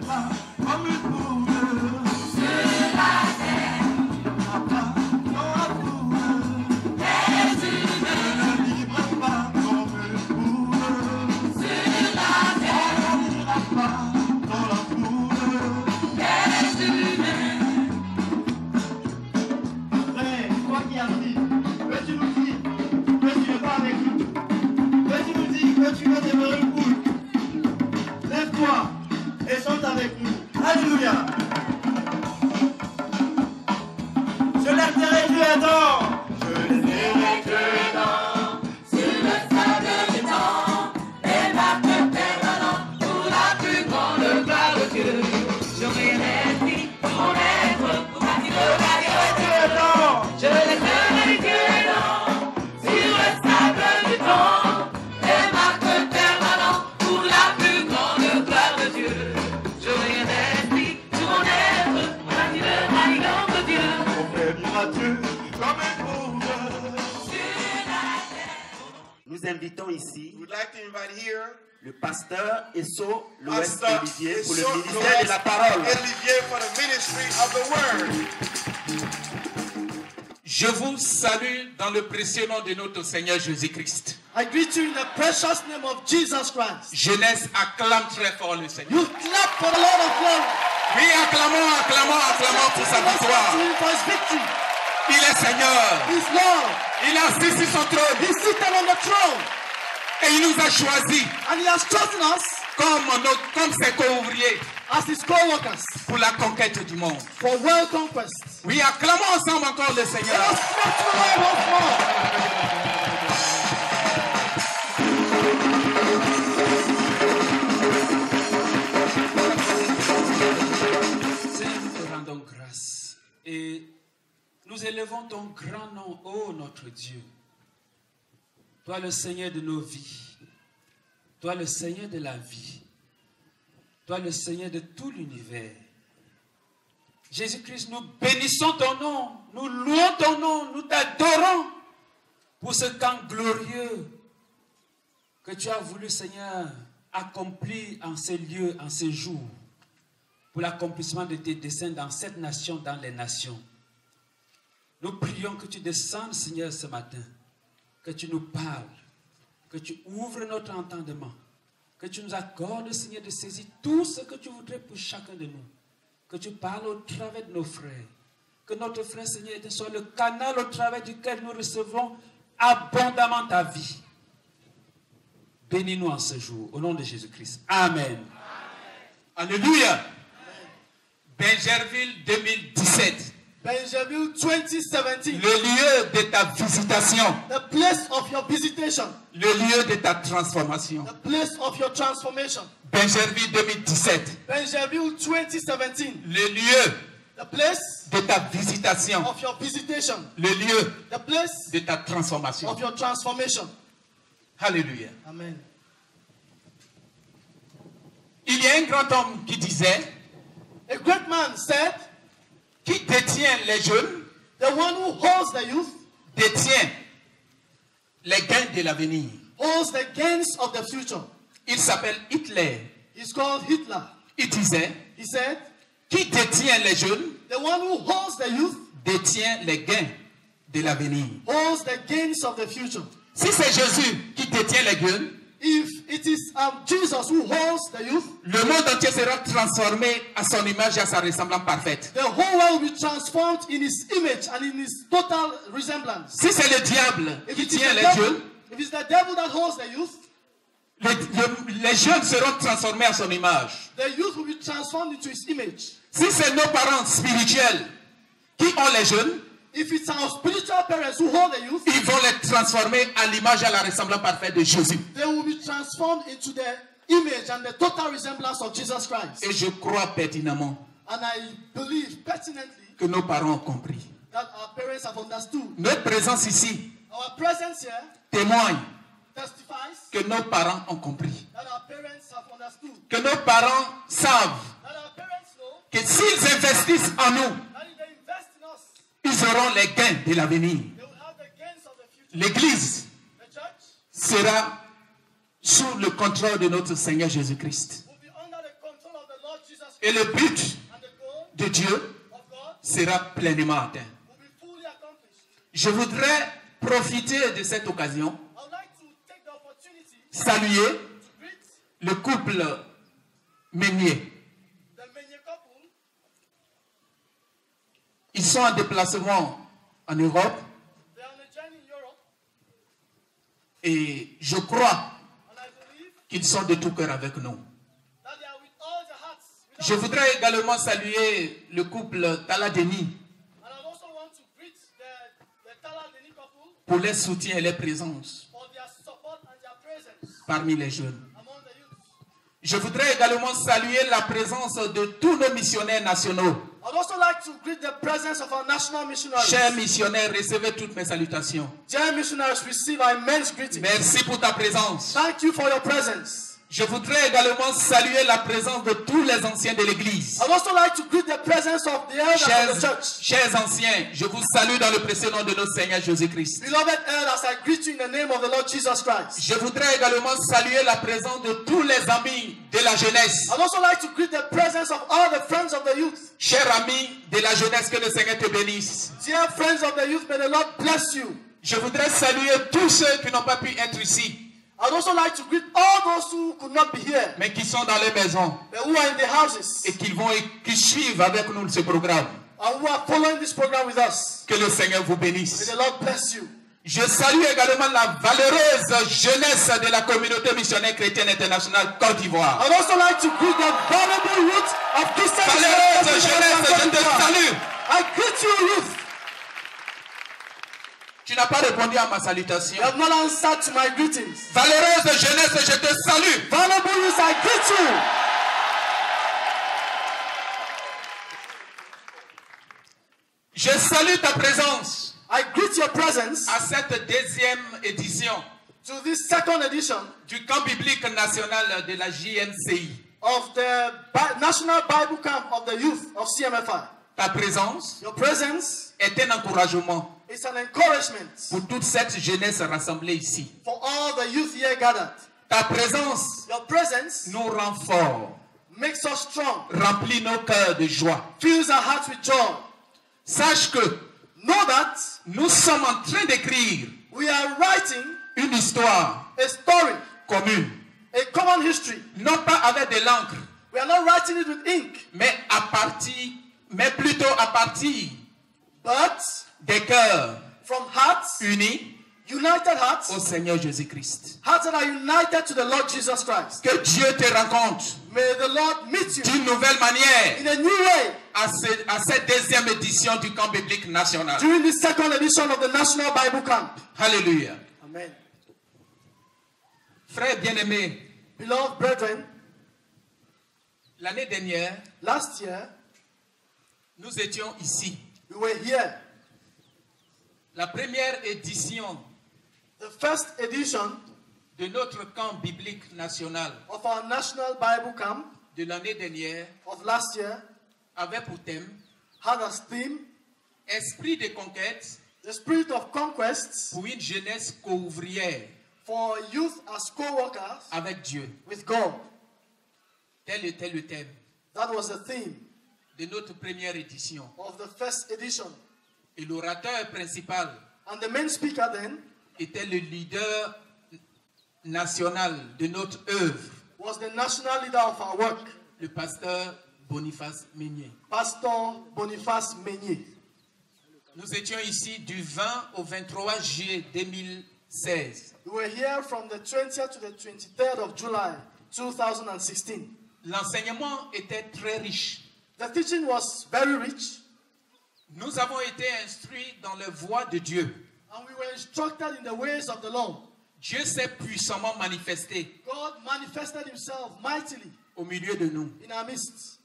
Come and le précieux nom de notre Seigneur Jésus-Christ. I greet you in the precious name of Jesus Christ. Jeunesse acclame très fort le Seigneur. You clap for the Lord of glory. Oui, acclamons, acclamons, acclamons pour sa victoire. Il est Seigneur. He's Lord. Il a assis sur son trône. He's seated on the throne. Et il nous a choisis. And he has chosen us. Comme, nos, comme ses co-ouvriers. As his co-workers. Pour la conquête du monde. For world conquest. Oui, acclamons ensemble encore le Seigneur. Seigneur, nous te rendons grâce et nous élevons ton grand nom, ô notre Dieu. Toi le Seigneur de nos vies, toi le Seigneur de la vie, toi le Seigneur de tout l'univers. Jésus-Christ, nous bénissons ton nom, nous louons ton nom, nous t'adorons pour ce camp glorieux que tu as voulu, Seigneur, accomplir en ces lieux, en ces jours, pour l'accomplissement de tes desseins dans cette nation, dans les nations. Nous prions que tu descendes, Seigneur, ce matin, que tu nous parles, que tu ouvres notre entendement, que tu nous accordes, Seigneur, de saisir tout ce que tu voudrais pour chacun de nous que tu parles au travers de nos frères. Que notre frère Seigneur soit le canal au travers duquel nous recevons abondamment ta vie. Bénis-nous en ce jour, au nom de Jésus-Christ. Amen. Alléluia. Benjerville 2017. Benjerville 2017. Le lieu de ta visitation. The place of your visitation. Le lieu de ta transformation. The place of your transformation. Benjerville 2017. Benjerville 2017. Le lieu the place de ta visitation. Of your visitation. Le lieu the place de ta transformation. Of your transformation. Alléluia. Amen. Il y a un grand homme qui disait A great man said qui détient les jeunes the one who holds the youth détient les gains de l'avenir. Holds the gains of the future. Il s'appelle Hitler. He's called Hitler. Il disait, He said, qui détient les jeunes the one who holds the youth détient les gains de l'avenir. Holds the gains of the future. Si c'est Jésus qui détient les gains, If it is um, Jesus who holds the youth, le monde entier sera transformé à son image et à sa ressemblance parfaite. The whole world will be transformed in his image and in his total resemblance. Si c'est le diable if qui tient les jeunes, if it's the devil that holds the youth, les, les, les jeunes seront transformés à son image. The youth will be transformed into his image. Si c'est nos parents spirituels qui ont les jeunes, If it's our spiritual parents who hold the youth, ils vont les transformer à l'image et à la ressemblance parfaite de Jésus. They will be transformed into the image and the total resemblance of Jesus Christ. Et je crois pertinemment and I believe pertinently que nos parents ont compris. That our parents have understood. Notre présence ici our presence here témoigne testifies que nos parents ont compris. That our parents have understood. Que nos parents savent that our parents know que s'ils investissent en nous, ils auront les gains de l'avenir. L'Église sera sous le contrôle de notre Seigneur Jésus-Christ. Et le but de Dieu sera pleinement atteint. Je voudrais profiter de cette occasion, saluer le couple Meunier. the Menye couple. Ils sont en déplacement en Europe. Et je crois qu'ils sont de tout cœur avec nous. Je voudrais également saluer le couple Taladeni pour leur soutien et leur présence parmi les jeunes. Je voudrais également saluer la présence de tous nos missionnaires nationaux. I'd also like to greet the presence of our national missionaries. Chers missionnaires, recevez toutes mes salutations. Dear missionaries, receive our immense greetings. Merci pour ta présence. Thank you for your presence. Je voudrais également saluer la présence de tous les anciens de l'Église. Chers, anciens, je vous salue dans le précieux nom de notre Seigneur Jésus-Christ. Je voudrais également saluer la présence de tous les amis de la jeunesse. Chers amis de la jeunesse, que le Seigneur te bénisse. Dear friends of the youth, may the Lord bless you. Je voudrais saluer tous ceux qui n'ont pas pu être ici, I'd also like to greet all those who could not be here, mais qui sont dans les maisons but who are in the houses, et qui vont qui suivent avec nous ce programme. and who are following this program with us. Que le Seigneur vous May bénisse. the Lord bless you. Je salue également la valeureuse jeunesse de la communauté missionnaire chrétienne internationale Côte d'Ivoire. I'd also like to greet the valuable youth of Christian Valeureuse jeunesse, je te salue. I greet you, youth. Tu n'as pas répondu à ma salutation. You have not answered to my greetings. Valeureuse jeunesse, je te salue. Valuable youth, I greet you. Je salue ta présence I greet your presence à cette deuxième édition to this second edition du camp biblique national de la JNCI. of the Bi- National Bible Camp of the Youth of CMFI. Ta présence Your presence est un encouragement is an encouragement pour toute cette jeunesse rassemblée ici. for all the youth here gathered. Ta présence Your presence nous rend forts, makes us strong, remplit nos cœurs de joie. fills our hearts with joy. Sache que Know that nous sommes en train d'écrire we are writing une histoire a story, commune, a common history. non pas avec de l'encre, We are not writing it with ink, mais à partir, mais plutôt à partir but des cœurs from hearts, unis united hearts, au Seigneur Jésus-Christ. hearts that are united to the Lord Jesus Christ. Que Dieu te rencontre May the Lord meet you d'une nouvelle manière in a new way à, ce- à cette deuxième édition du camp biblique national. during this second edition of the National Bible Camp. Alléluia. Amen. Frères bien-aimés, Beloved brethren, l'année dernière, last year nous étions ici. we were here. La première édition The first edition de notre camp biblique national of our National Bible Camp de l'année dernière of last year avait pour thème had as theme Esprit de conquête the spirit of conquest pour une jeunesse co-ouvrière for youth as co-workers avec Dieu. with God. Tel était le thème That was the theme de notre première édition. of the first edition. Et l'orateur principal And the main speaker then était le leader national de notre œuvre, was the national leader of our work, le pasteur Boniface Meunier. Pastor Boniface Meunier. Nous étions ici du 20 au 23 juillet 2016. We were here from the 20th to the 23rd of July 2016. L'enseignement était très riche. The teaching was very rich Nous avons été instruits dans la voie de Dieu. and we were instructed in the ways of the Lord. Dieu s'est puissamment manifesté God manifested himself mightily au milieu de nous. in our midst.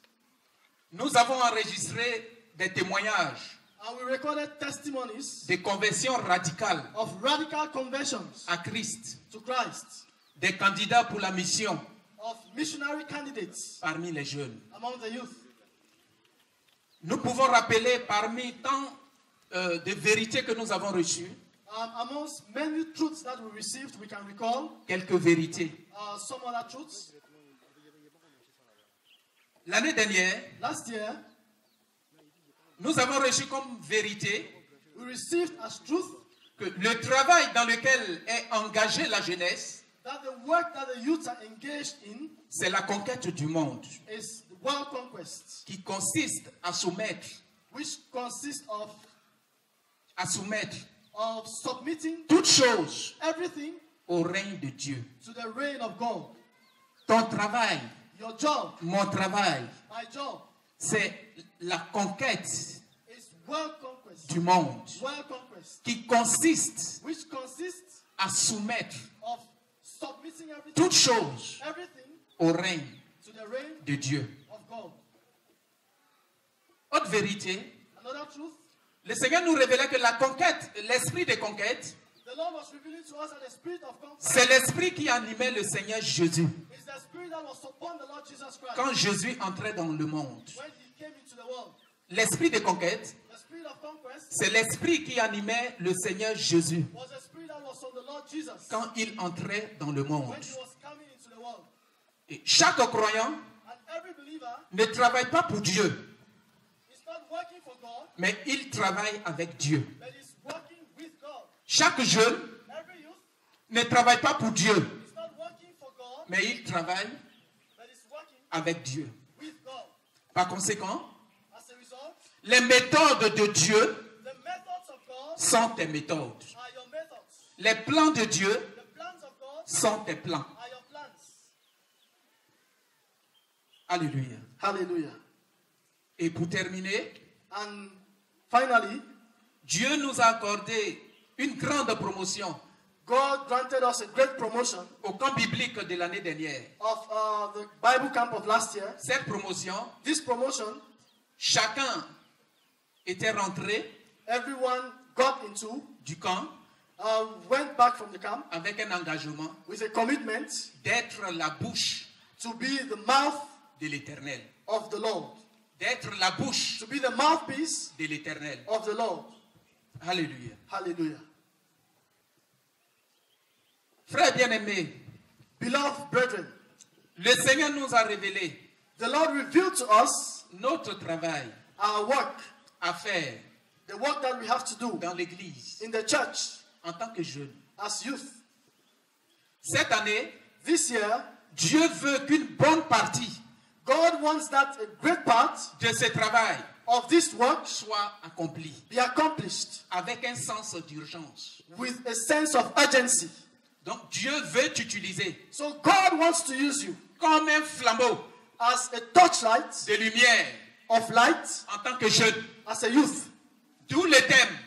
Nous avons enregistré des témoignages And we recorded testimonies des conversions radicales of radical conversions à Christ, to Christ, des candidats pour la mission of missionary candidates parmi les jeunes. among the youth. Nous pouvons rappeler parmi tant euh, de vérités que nous avons reçues, Um, amongst many truths that we received, we can recall quelques vérités. uh, some other truths. L'année dernière, Last year, nous avons reçu comme vérité we received as truth que le travail dans lequel est engagée la jeunesse, that the work that the youths are engaged in c'est la conquête du monde, is conquest, qui consiste à soumettre, which consists of, à soumettre of submitting toutes choses everything au règne de Dieu. to the reign of God. Ton travail, Your job, mon travail, my job, c'est la conquête is world conquest. du monde, qui consiste which consists à soumettre of submitting everything, toutes choses everything au règne to the reign de Dieu. God. Autre vérité, Another truth, le Seigneur nous révélait que la conquête, l'esprit de conquête, c'est l'esprit qui animait le Seigneur Jésus. quand Jésus entrait dans le monde. L'esprit de conquête, c'est l'esprit qui animait le Seigneur Jésus. quand il entrait dans le monde. Et chaque croyant ne travaille pas pour Dieu, mais il travaille avec Dieu. Chaque jeune ne travaille pas pour Dieu, mais il travaille avec Dieu. Par conséquent, les méthodes de Dieu sont tes méthodes. Les plans de Dieu sont tes plans. Alléluia. Hallelujah. Et pour terminer, And finally, Dieu nous a accordé une grande promotion God granted us a great promotion au camp biblique de l'année dernière. of uh, the Bible camp of last year. Cette promotion, This promotion, chacun était rentré everyone got into, du camp uh, went back from the camp avec un engagement with a commitment d'être la bouche to be the mouth de l'Éternel. of the Lord, D'être la bouche to be the mouthpiece de l'Éternel. of the Lord. Alléluia. Hallelujah. Frères bien-aimés, Beloved brethren, le Seigneur nous a révélé the Lord revealed to us notre travail our work, à faire the work that we have to do dans l'Église in the church en tant que jeune. as youth. Cette année, This year, Dieu veut qu'une bonne partie God wants that a great part de ce travail of this work soit accomplie be accomplished avec un sens d'urgence. with a sense of urgency. Donc Dieu veut t'utiliser So God wants to use you comme un flambeau as a torchlight de lumière of light en tant que jeune. as a youth. D'où le thème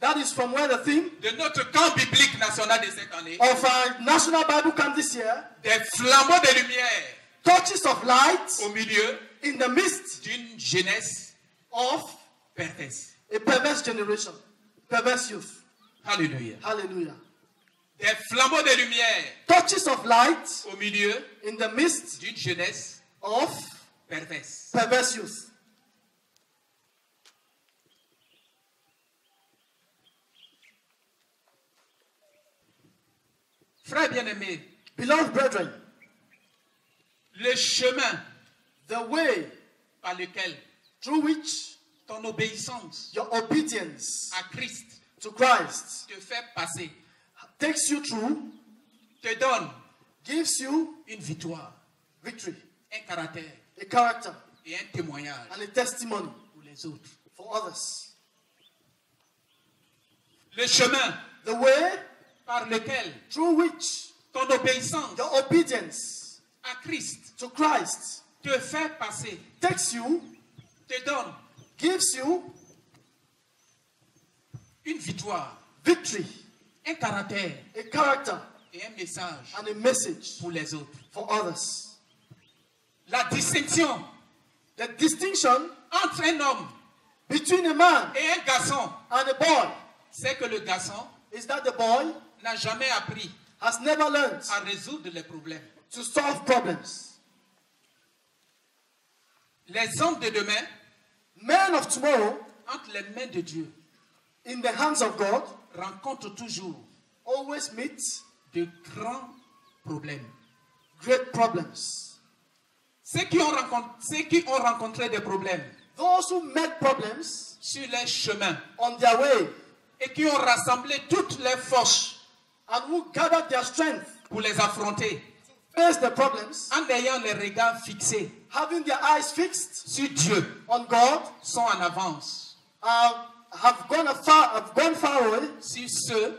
That is from where the theme de notre camp biblique national de cette année, of our National Bible Camp this year, des flambeaux de lumière torches of light au milieu in the midst d'une jeunesse of perverse. a perverse generation, perverse youth. Hallelujah. Hallelujah. Des flambeaux de lumière Torches of light au milieu in the midst d'une jeunesse of perverse. perverse youth. Frères bien-aimés, Beloved brethren, le chemin the way par lequel through which ton obéissance your obedience à Christ to Christ te fait passer, takes you through te donne gives you une victoire, victory, un caractère a character, et un témoignage and a testimony pour les autres. for others. Le chemin The way par lequel through which ton obéissance your obedience à Christ to Christ te fait passer, takes you, te donne gives you une victoire, victory, un caractère a character, et un message and a message pour les autres. for others. La distinction The distinction entre un homme between a man et un garçon, and a boy c'est que le garçon is that the boy n'a jamais appris has never learned à résoudre les problèmes. To solve problems. Les hommes de demain, Men of tomorrow, entre les mains de Dieu, in the hands of God, rencontrent toujours always meet de grands problèmes. great problems. Ceux qui, ont rencontré, ceux qui ont rencontré des problèmes Those who met problems sur leur chemin on their way et qui ont rassemblé toutes leurs forces and who gathered their strength pour les affronter face the problems, en ayant les regards fixés having their eyes fixed sur Dieu on God, sont en avance uh, have gone far, have gone far away, sur ceux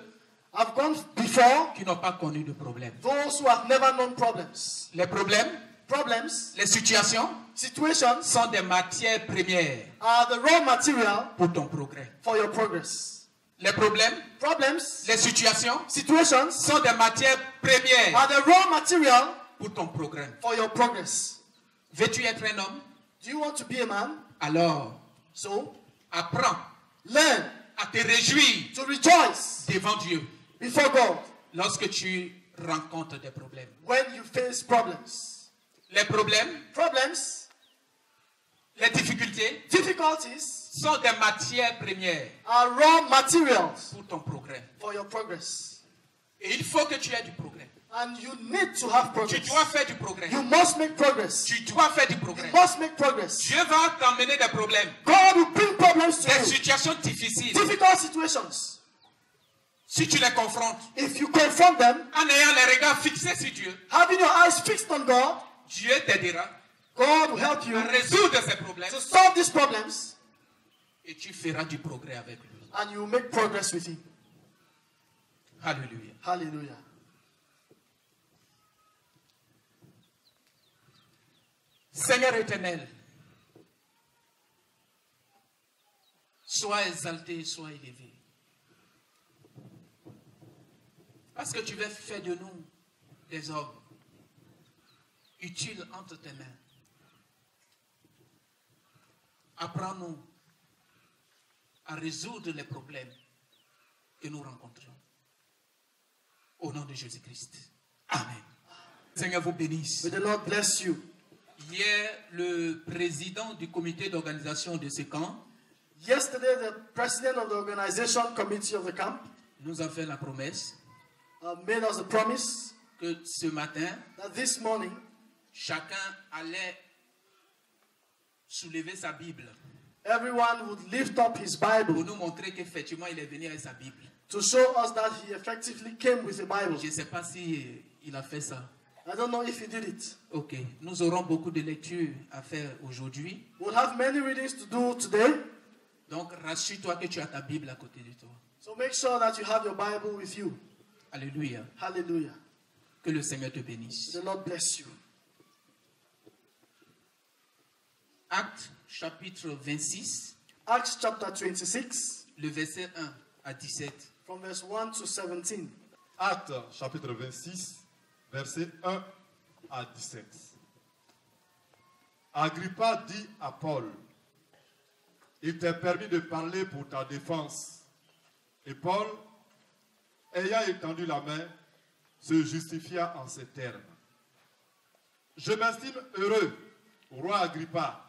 have gone before qui n'ont pas connu de problème. those who have never known problems. Les problèmes, Problems, les situations situations sont des matières premières are the raw material pour ton progrès. for your progress. Les problèmes, Problems, les situations situations sont des matières premières are the raw material pour ton progrès. for your progress. Veux-tu être un homme? Do you want to be a man? Alors, So apprends learn à te réjouir to rejoice devant Dieu before God lorsque tu rencontres des problèmes. when you face problems. Les problèmes, Problems, les difficultés difficulties sont des matières premières are raw materials pour ton progrès. for your progress. Et il faut que tu aies du progrès. And you need to have Tu progress. dois faire du progrès. You must make progress. Tu dois faire du You progrès. must make progress. Dieu va t'emmener des problèmes, God will bring problems to des you. situations difficiles. Difficult situations. Si tu les confrontes If you confront them, en ayant les regards fixés sur Dieu, having your eyes fixed on God, Dieu t'aidera God will help you à résoudre ces problèmes to solve these problems et tu feras du progrès avec lui. and you make progress with Him. Alléluia. Hallelujah. Seigneur éternel, sois exalté, sois élevé. Parce que tu veux faire de nous des hommes utiles entre tes mains. Apprends-nous à résoudre les problèmes que nous rencontrons. Au nom de Jésus-Christ. Amen. Seigneur vous bénisse. May the Lord bless you. Hier, le président du comité d'organisation de ce camp Yesterday, the president of the organization committee of the camp nous a fait la promesse uh, made us a promise que ce matin, that this morning chacun allait soulever sa Bible everyone would lift up his pour Bible nous montrer qu'effectivement il est venu avec sa Bible. to show us that he effectively came with a Bible. Je ne sais pas si il a fait ça. I don't know if he did it. Ok, nous aurons beaucoup de lectures à faire aujourd'hui. We'll have many readings to do today, Donc rassure-toi que tu as ta Bible à côté de toi. so make sure that you have your Bible with you. Alléluia. Hallelujah. Que le Seigneur te bénisse. The Lord bless you. Acte chapitre 26, Acts chapter 26, le verset 1 à 17. from verse 1 to 17. Acte chapitre 26, versets 1 à 17. Agrippa dit à Paul, il t'est permis de parler pour ta défense. Et Paul, ayant étendu la main, se justifia en ces termes. Je m'estime heureux, roi Agrippa,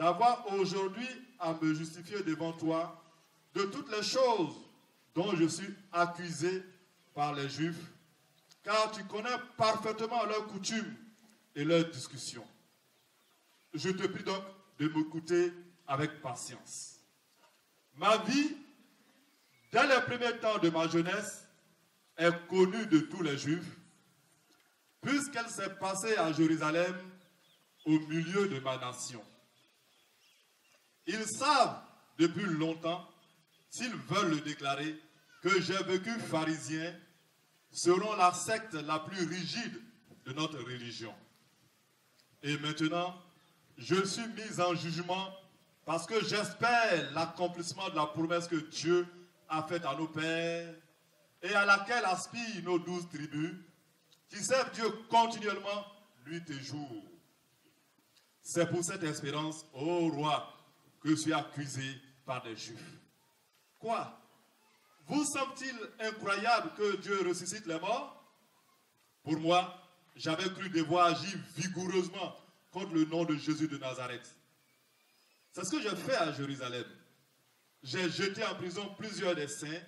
d'avoir aujourd'hui à me justifier devant toi de toutes les choses dont je suis accusé par les Juifs, car tu connais parfaitement leurs coutumes et leurs discussions. Je te prie donc de m'écouter avec patience. Ma vie, dès les premiers temps de ma jeunesse, est connue de tous les Juifs, puisqu'elle s'est passée à Jérusalem au milieu de ma nation. Ils savent depuis longtemps, s'ils veulent le déclarer, que j'ai vécu pharisien selon la secte la plus rigide de notre religion. Et maintenant, je suis mis en jugement parce que j'espère l'accomplissement de la promesse que Dieu a faite à nos pères et à laquelle aspirent nos douze tribus qui servent Dieu continuellement nuit et jour. C'est pour cette espérance, ô roi, que je suis accusé par des Juifs. Quoi? Vous semble-t-il incroyable que Dieu ressuscite les morts? Pour moi, j'avais cru devoir agir vigoureusement contre le nom de Jésus de Nazareth. C'est ce que j'ai fait à Jérusalem. J'ai jeté en prison plusieurs des saints,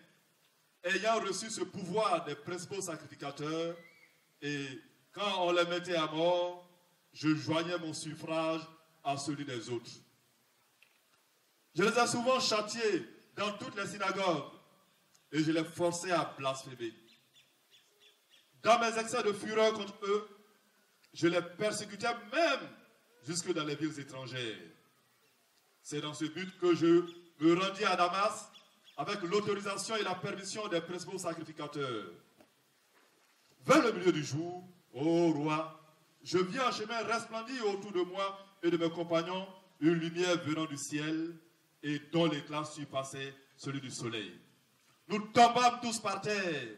ayant reçu ce pouvoir des principaux sacrificateurs, et quand on les mettait à mort, je joignais mon suffrage à celui des autres. Je les ai souvent châtiés dans toutes les synagogues et je les forçais à blasphémer. Dans mes excès de fureur contre eux, je les persécutais même jusque dans les villes étrangères. C'est dans ce but que je me rendis à Damas avec l'autorisation et la permission des principaux sacrificateurs. Vers le milieu du jour, ô roi, je vis un chemin resplendir autour de moi et de mes compagnons une lumière venant du ciel et dont l'éclat surpassait celui du soleil. Nous tombâmes tous par terre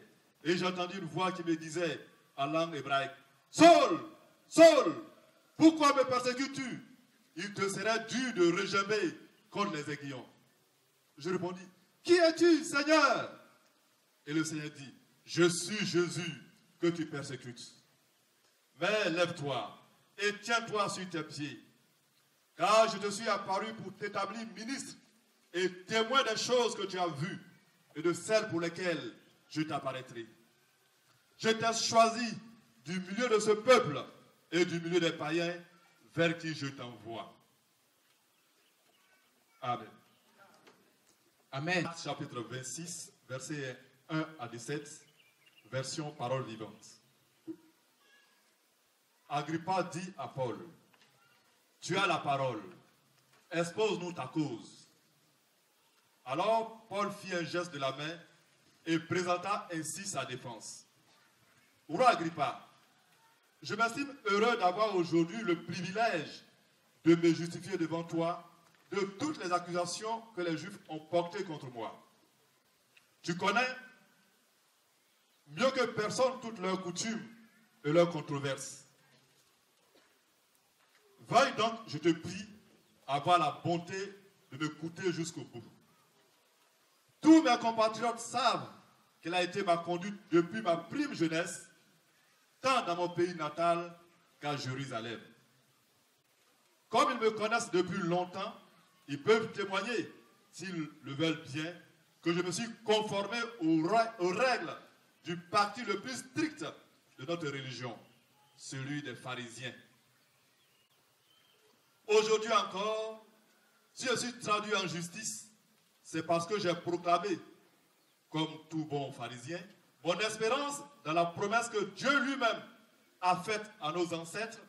et j'entendis une voix qui me disait en langue hébraïque, Saul, Saul, pourquoi me persécutes-tu? Il te serait dû de regimber contre les aiguillons. Je répondis, Qui es-tu, Seigneur Et le Seigneur dit, Je suis Jésus que tu persécutes. Mais lève-toi et tiens-toi sur tes pieds, car je te suis apparu pour t'établir ministre et témoin des choses que tu as vues et de celles pour lesquelles je t'apparaîtrai. Je t'ai choisi du milieu de ce peuple et du milieu des païens vers qui je t'envoie. Amen. Amen. Chapitre 26, versets 1 à 17, version parole vivante. Agrippa dit à Paul, tu as la parole, expose-nous ta cause. Alors Paul fit un geste de la main et présenta ainsi sa défense. Roi Agrippa, je m'estime heureux d'avoir aujourd'hui le privilège de me justifier devant toi de toutes les accusations que les Juifs ont portées contre moi. Tu connais mieux que personne toutes leurs coutumes et leurs controverses. Veuille donc, je te prie, avoir la bonté de m'écouter jusqu'au bout. Tous mes compatriotes savent quelle a été ma conduite depuis ma prime jeunesse, tant dans mon pays natal qu'à Jérusalem. Comme ils me connaissent depuis longtemps, ils peuvent témoigner, s'ils le veulent bien, que je me suis conformé aux, aux règles du parti le plus strict de notre religion, celui des pharisiens. Aujourd'hui encore, si je suis traduit en justice, c'est parce que j'ai proclamé, comme tout bon pharisien, mon espérance dans la promesse que Dieu lui-même a faite à nos ancêtres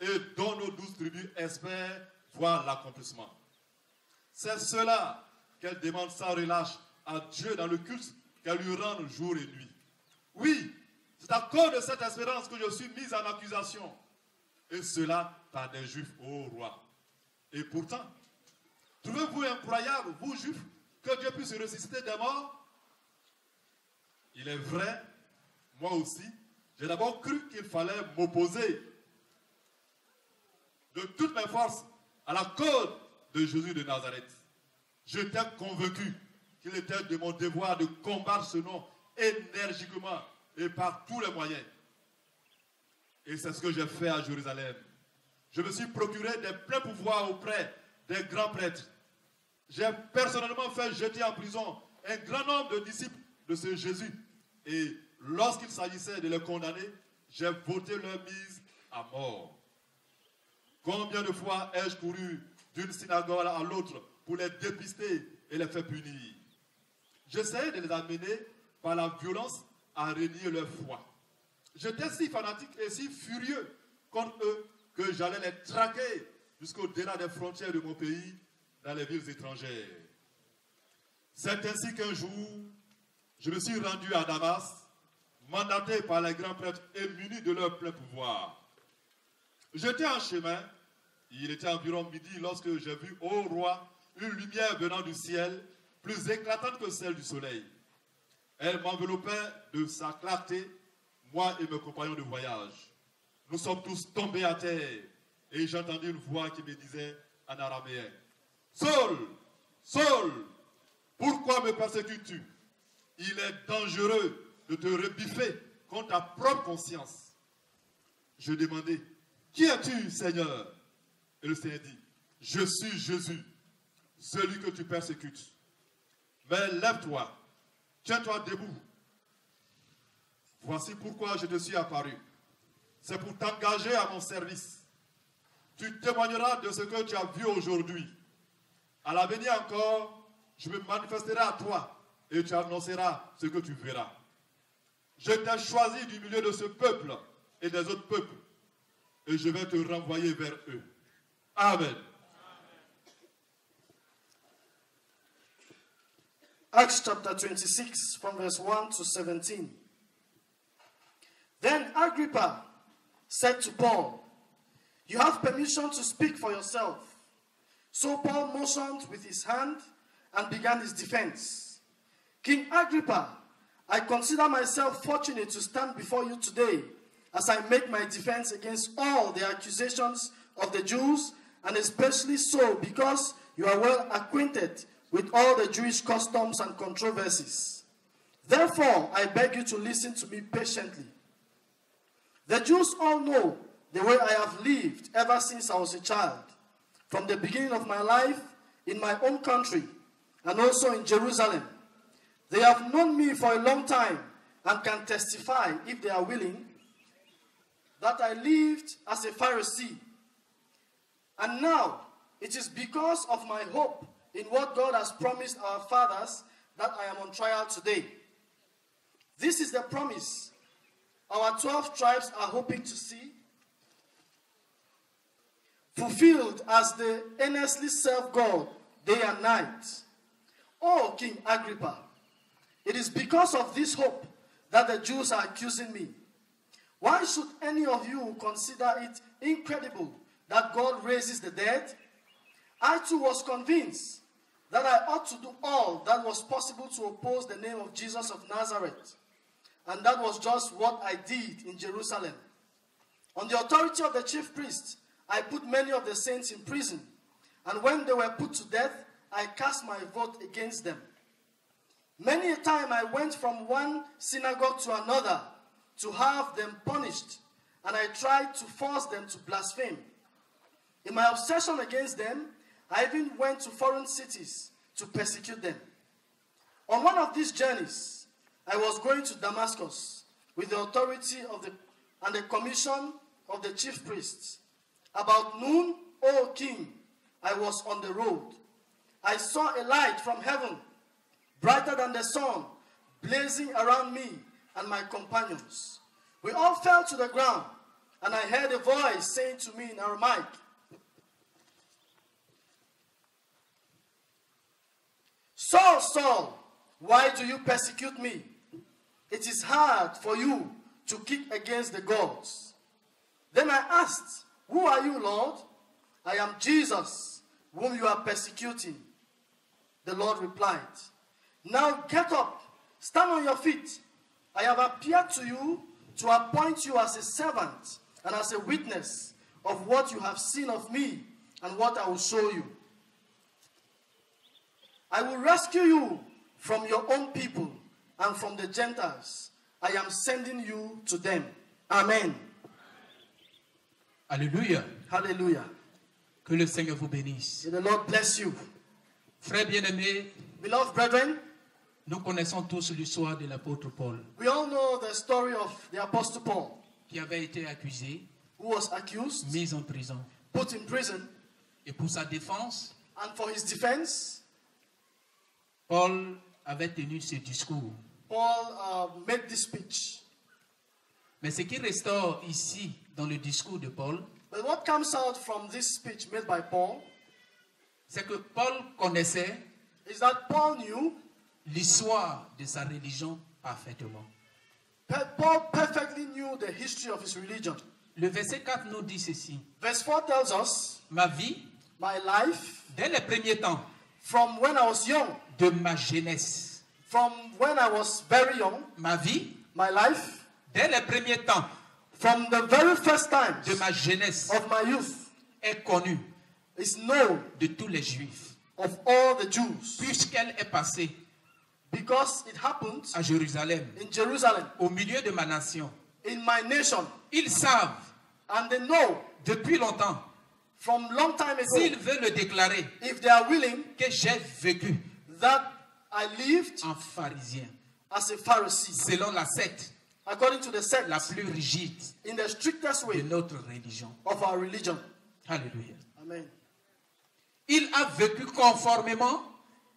et dont nos douze tribus espèrent voir l'accomplissement. C'est cela qu'elle demande sans relâche à Dieu dans le culte qu'elle lui rend jour et nuit. Oui, c'est à cause de cette espérance que je suis mise en accusation. Et cela par des juifs, ô roi. Et pourtant, trouvez-vous incroyable, vous juifs, que Dieu puisse ressusciter des morts? Il est vrai, moi aussi, j'ai d'abord cru qu'il fallait m'opposer de toutes mes forces à la cause de Jésus de Nazareth. J'étais convaincu qu'il était de mon devoir de combattre ce nom énergiquement et par tous les moyens. Et c'est ce que j'ai fait à Jérusalem. Je me suis procuré des pleins pouvoirs auprès des grands prêtres. J'ai personnellement fait jeter en prison un grand nombre de disciples de ce Jésus. Et lorsqu'il s'agissait de les condamner, j'ai voté leur mise à mort. Combien de fois ai-je couru d'une synagogue à l'autre pour les dépister et les faire punir? J'essayais de les amener par la violence à renier leur foi. J'étais si fanatique et si furieux contre eux que j'allais les traquer jusqu'au-delà des frontières de mon pays dans les villes étrangères. C'est ainsi qu'un jour, je me suis rendu à Damas, mandaté par les grands prêtres et muni de leur plein pouvoir. J'étais en chemin, il était environ midi lorsque j'ai vu au roi une lumière venant du ciel, plus éclatante que celle du soleil. Elle m'enveloppait de sa clarté, moi et mes compagnons de voyage. Nous sommes tous tombés à terre et j'entendis une voix qui me disait en araméen, Saul, Saul, pourquoi me persécutes-tu Il est dangereux de te rebiffer contre ta propre conscience. Je demandai, Qui es-tu, Seigneur? Et le Seigneur dit, Je suis Jésus, celui que tu persécutes. Mais lève-toi, tiens-toi debout. Voici pourquoi je te suis apparu. C'est pour t'engager à mon service tu témoigneras de ce que tu as vu aujourd'hui. À l'avenir encore, je me manifesterai à toi et tu annonceras ce que tu verras. Je t'ai choisi du milieu de ce peuple et des autres peuples et je vais te renvoyer vers eux. Amen. Acts chapter 26, from verse 1 to 17. Then Agrippa said to Paul, You have permission to speak for yourself. So Paul motioned with his hand and began his defense. King Agrippa, I consider myself fortunate to stand before you today as I make my defense against all the accusations of the Jews, and especially so because you are well acquainted with all the Jewish customs and controversies. Therefore, I beg you to listen to me patiently. The Jews all know the way I have lived ever since I was a child, from the beginning of my life in my own country and also in Jerusalem. They have known me for a long time and can testify, if they are willing, that I lived as a Pharisee. And now it is because of my hope in what God has promised our fathers that I am on trial today. This is the promise our 12 tribes are hoping to see fulfilled as they earnestly serve God day and night. Oh, King Agrippa, it is because of this hope that the Jews are accusing me. Why should any of you consider it incredible that God raises the dead? I too was convinced that I ought to do all that was possible to oppose the name of Jesus of Nazareth. And that was just what I did in Jerusalem. On the authority of the chief priest, I put many of the saints in prison. And when they were put to death, I cast my vote against them. Many a time I went from one synagogue to another to have them punished, and I tried to force them to blaspheme. In my obsession against them, I even went to foreign cities to persecute them. On one of these journeys, I was going to Damascus with the authority of the and the commission of the chief priests. About noon, O king, I was on the road. I saw a light from heaven, brighter than the sun, blazing around me and my companions. We all fell to the ground, and I heard a voice saying to me in Aramaic, Saul, Saul, why do you persecute me? It is hard for you to kick against the gods. Then I asked, Who are you, Lord? I am Jesus, whom you are persecuting. The Lord replied, Now get up, stand on your feet. I have appeared to you to appoint you as a servant and as a witness of what you have seen of me and what I will show you. I will rescue you from your own people and from the Gentiles. I am sending you to them. Amen. Alléluia. Hallelujah. Que le Seigneur vous bénisse. May the Lord bless you. Frères bien-aimés, Beloved brethren, nous connaissons tous l'histoire de l'apôtre Paul we all know the story of the Apostle Paul, qui avait été accusé, who was accused, mis en prison. put in prison, Et pour sa défense, and for his defense, Paul avait tenu ce discours. Paul uh, made this speech. Mais ce qui restaure ici dans le discours de Paul, But what comes out from this speech made by Paul c'est que Paul connaissait is that Paul knew, l'histoire de sa religion parfaitement. Paul perfectly knew the history of his religion. Le verset 4 nous dit ceci. Verse 4 tells us, Ma vie, My life, dès les premiers temps from when I was young, de ma jeunesse, from when I was very young, ma vie, my life, dès les premiers temps. From the very first times de ma jeunesse, of my youth, est connue is known de tous les Juifs, of all the Jews. Puisqu'elle est passée. Because it happened à Jérusalem, in Jerusalem, au milieu de ma nation. in my nation, Ils savent. And they know depuis longtemps, from long time s'ils ago, veulent le déclarer, if they are willing, que j'ai vécu that I lived en pharisien, as a Pharisee, selon la secte according to the sect, la plus rigide in the strictest de way notre religion. of our religion. Alléluia. Amen. Il a vécu conformément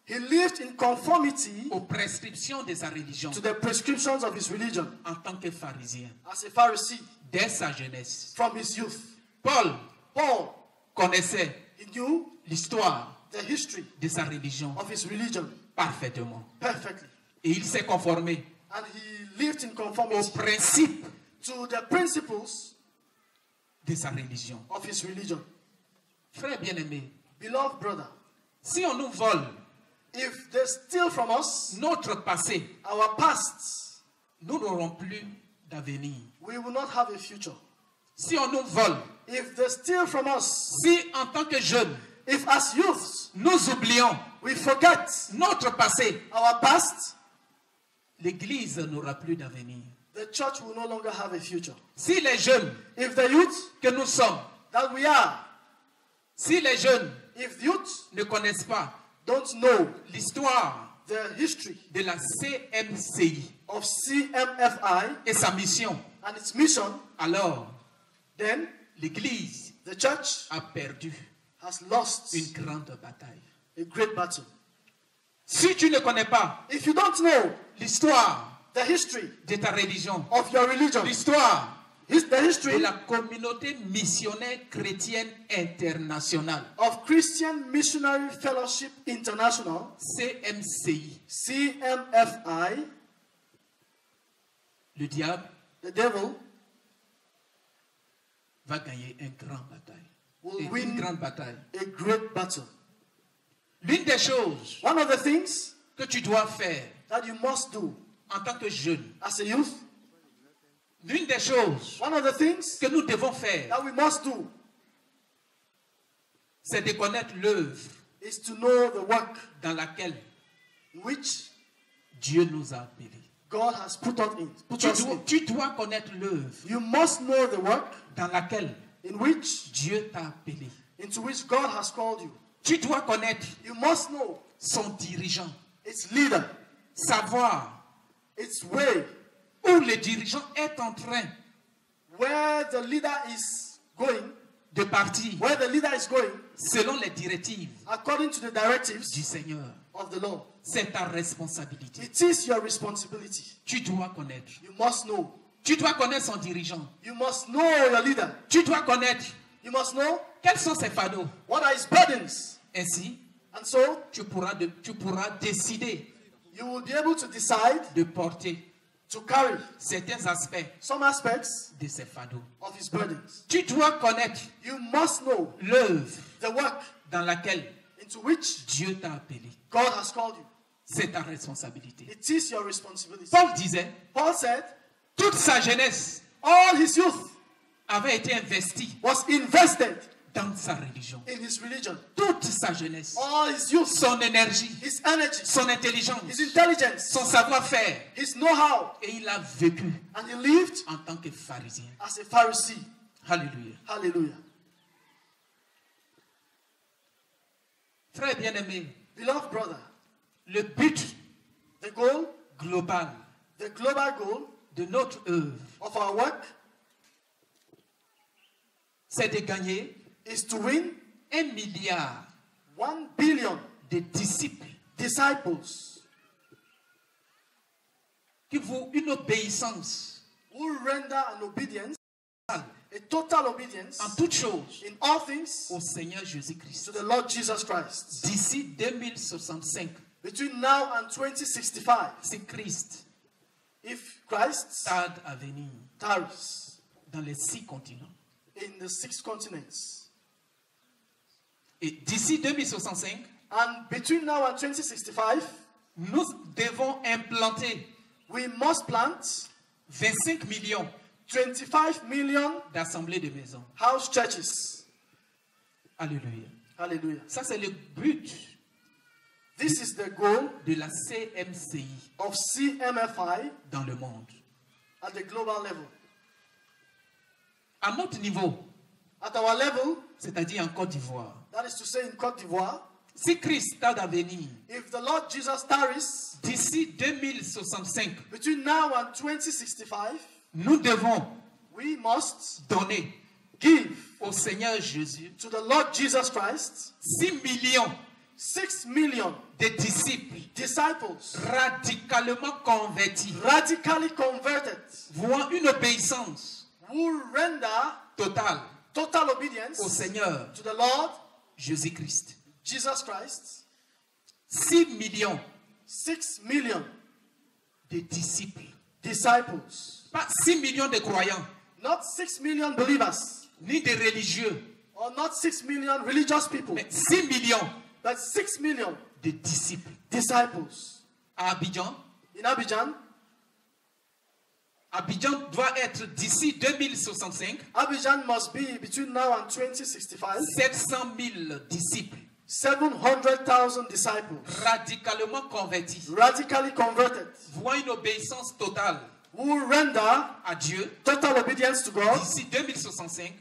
He lived in conformity aux prescriptions de sa religion to the prescriptions of his religion en tant que pharisien as a Pharisee dès sa jeunesse. from his youth. Paul Paul, connaissait he knew l'histoire the history de sa religion of his religion parfaitement. perfectly. Et il s'est conformé And he lived in aux conformity principes to the principles de sa religion. of his religion. Frère bien-aimé, Beloved brother, si on nous vole if they steal from us notre passé, our past, nous n'aurons plus d'avenir. we will not have a future. Si on nous vole, If they steal from us, si en tant que jeunes, if as youths nous oublions we forget notre passé, our past, l'Église n'aura plus d'avenir. the church will no longer have a future. Si les jeunes If the youth que nous sommes, that we are, si les jeunes if youth ne connaissent pas don't know l'histoire the history de la CMCI of CMFI et sa mission, and its mission, alors then l'Église the church a perdu has lost une grande bataille. a great battle. Si tu ne connais pas If you don't know l'histoire the history de ta religion, of your religion, l'histoire de la communauté missionnaire chrétienne internationale, of Christian Missionary Fellowship International, CMCI, CMFI, le diable the devil va gagner une grande bataille. will Et win une grande bataille. a great battle. L'une des choses One of the things que tu dois faire that you must do en tant que jeune, as a youth, l'une des choses one of the things que nous devons faire, that we must do c'est de connaître l'œuvre is to know the work dans laquelle which Dieu nous a appelés. God has put us in. Put Tu us dois, in. tu dois connaître l'œuvre You must know the work dans laquelle in which Dieu t'a appelé. into which God has called you. Tu dois connaître You must know son dirigeant, its leader, savoir its way, où le dirigeant est en train where the leader is going, de partir where the leader is going, selon les directives according to the directives du Seigneur. Of the Lord. C'est ta responsabilité. It is your responsibility. Tu dois connaître. You must know. Tu dois connaître son dirigeant. You must know your leader. Tu dois connaître You must know quels sont ses fardeaux. what are his burdens. Ainsi, And so tu pourras, de- tu pourras décider you will be able to decide de porter to carry certains aspects some aspects de ses fardeaux. of his burdens. Tu dois connaître You must know l'œuvre the work dans laquelle into which Dieu t'a appelé. God has called you. C'est ta responsabilité. It is your responsibility. Paul disait, Paul said, toute sa jeunesse all his youth avait été investie was invested dans sa religion. in his religion. Toute sa jeunesse, All his youth, son énergie, his energy, son intelligence, his intelligence, son savoir-faire. his know-how, Et il a vécu and he lived en tant que pharisien. as a Pharisee. Alléluia. Hallelujah. Frère bien-aimé, Beloved brother, le but the goal, global the global goal de notre œuvre, of our work c'est de gagner is to win un milliard one billion de disciples disciples qui vont une obéissance who render an obedience, total obedience en toutes choses in all things au Seigneur Jésus-Christ. to the Lord Jesus Christ. D'ici 2065, Between now and 2065, si Christ if Christ tarde à venir tarries dans les six continents, in the six continents, et d'ici 2065, and between now and 2065, nous devons implanter we must plant 25 millions 25 million d'assemblées de maisons. house churches. Alléluia. Hallelujah. Ça, c'est le but This is the goal de la CMCI of CMFI dans le monde. at the global level. À notre niveau, At our level, c'est-à-dire en Côte d'Ivoire, that is to say in Cote d'Ivoire, si Christ tarde à venir if the Lord Jesus tarries d'ici 2065, between now and 2065, nous devons we must donner give au Seigneur Jésus to the Lord Jesus Christ, 6 millions 6 million de disciples disciples radicalement convertis, radically converted vouant une obéissance who render totale total au obedience Seigneur to the Lord Jésus-Christ. Jesus Christ. 6 millions 6 million de disciples. disciples. Pas 6 millions de croyants, Not 6 million believers. ni de religieux, or not 6 million religious people, mais 6 millions but 6 million de disciples. disciples. À Abidjan, In Abidjan, Abidjan doit être d'ici 2065 Abidjan must be between now and 2065 700 000 disciples. 700,000 disciples. Radicalement convertis, radically converted. Vouant une obéissance totale who render à Dieu total obedience to God d'ici 2065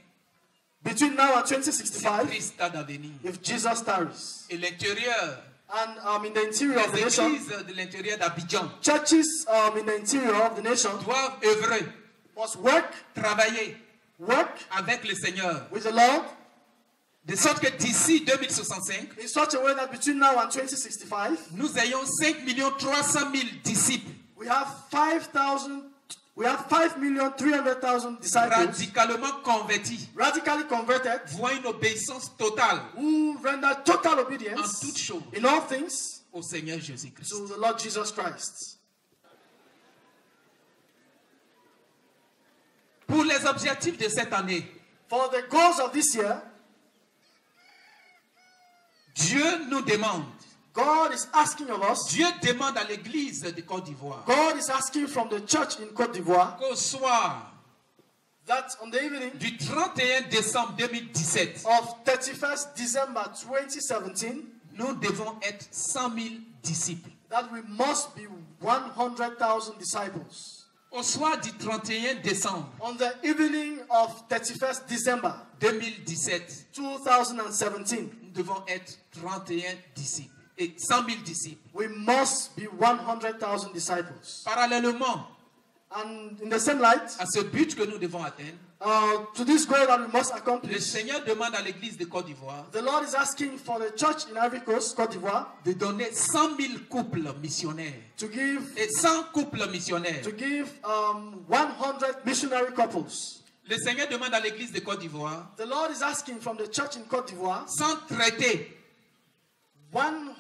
between now and si 2065 Christ d'avenir. if Jesus tarries. Et l'intérieur, And um, in the interior of the nation, de l'intérieur d'Abidjan churches um, in the interior of the nation doivent œuvrer, must work, travailler work avec le Seigneur, with the Lord de sorte que d'ici 2065, in such a way that between now and 2065, nous ayons 5 300 000 disciples we have 5,000, we have 5,300,000 disciples. Radicalement convertis, radically converted. Vouant une obéissance totale. Who render total en obedience toutes choses in all things au Seigneur Jésus-Christ. to the Lord Jesus Christ. Pour les objectifs de cette année, For the goals of this year, Dieu nous demande, God is asking of us, Dieu demande à l'église de Côte d'Ivoire God is asking from the church in Cote d'Ivoire qu'au soir that on the evening du 31 décembre 2017, of 31st December 2017, nous devons être 100 000 disciples. that we must be 100,000 disciples. Au soir du 31 décembre On the evening of 31st December 2017, 2017, nous devons être 31 disciples et 100 000 disciples. we must be 100,000 disciples. Parallèlement And in the same light, à ce but que nous devons atteindre, uh, to this goal that we must le accomplish, Seigneur demande à l'église de Côte d'Ivoire the Lord is asking for the church in Ivory Coast, Cote d'Ivoire, de donner 100 000 couples missionnaires to give et 100 couples missionnaires. to give um, 100 missionary couples. Le Seigneur demande à l'église de Côte d'Ivoire The Lord is asking from the church in Cote d'Ivoire 100 traités 100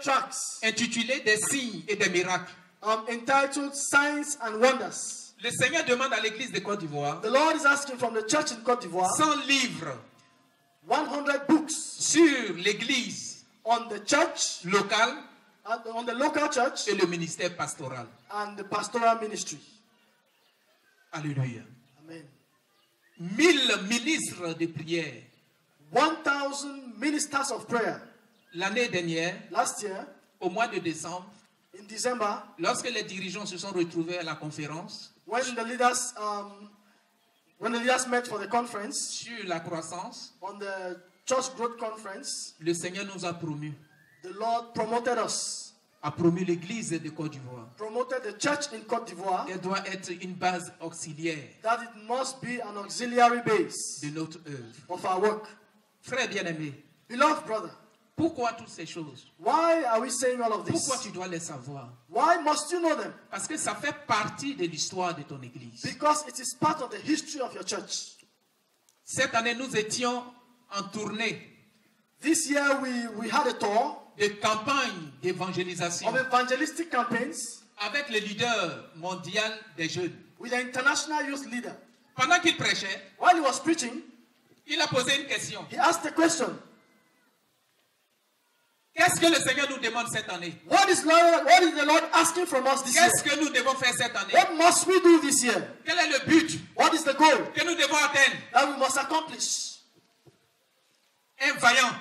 tracts intitulés des signes et des miracles. um, entitled Signs and Wonders. Le Seigneur demande à l'église de Côte d'Ivoire The Lord is asking from the church in Cote d'Ivoire 100 livres 100 books sur l'église on the church, locale on the local church, et le ministère pastoral. and the pastoral ministry. Alléluia. Amen. 1000 ministres de prière. 1,000 ministers of prayer. L'année dernière, Last year, au mois de décembre, in December, lorsque les dirigeants se sont retrouvés à la conférence when the leaders um, when the leaders met for the conference sur la croissance, on the church growth conference, le Seigneur nous a promu, the Lord promoted us, a promu l'église de Côte d'Ivoire. promoted the church in Cote d'Ivoire Elle doit être une base auxiliaire that it must be an auxiliary base de notre œuvre. of our work. Frère bien-aimé, Beloved brother, pourquoi toutes ces choses? Why are we saying all of this? Pourquoi tu dois les savoir? Why must you know them? Parce que ça fait partie de l'histoire de ton église. Because it is part of the history of your church. Cette année, nous étions en tournée This year we, we had a tour de campagne d'évangélisation of evangelistic campaigns avec le leader mondial des jeunes. with the international youth leader. Pendant qu'il prêchait, While he was preaching, il a posé une question. he asked the question, Qu'est-ce que le Seigneur nous demande cette année? What is, Lord, what is the Lord asking from us this year? Qu'est-ce que nous devons faire cette année? What must we do this year? Quel est le but What is the goal? que nous devons atteindre? That we must accomplish? Un vaillant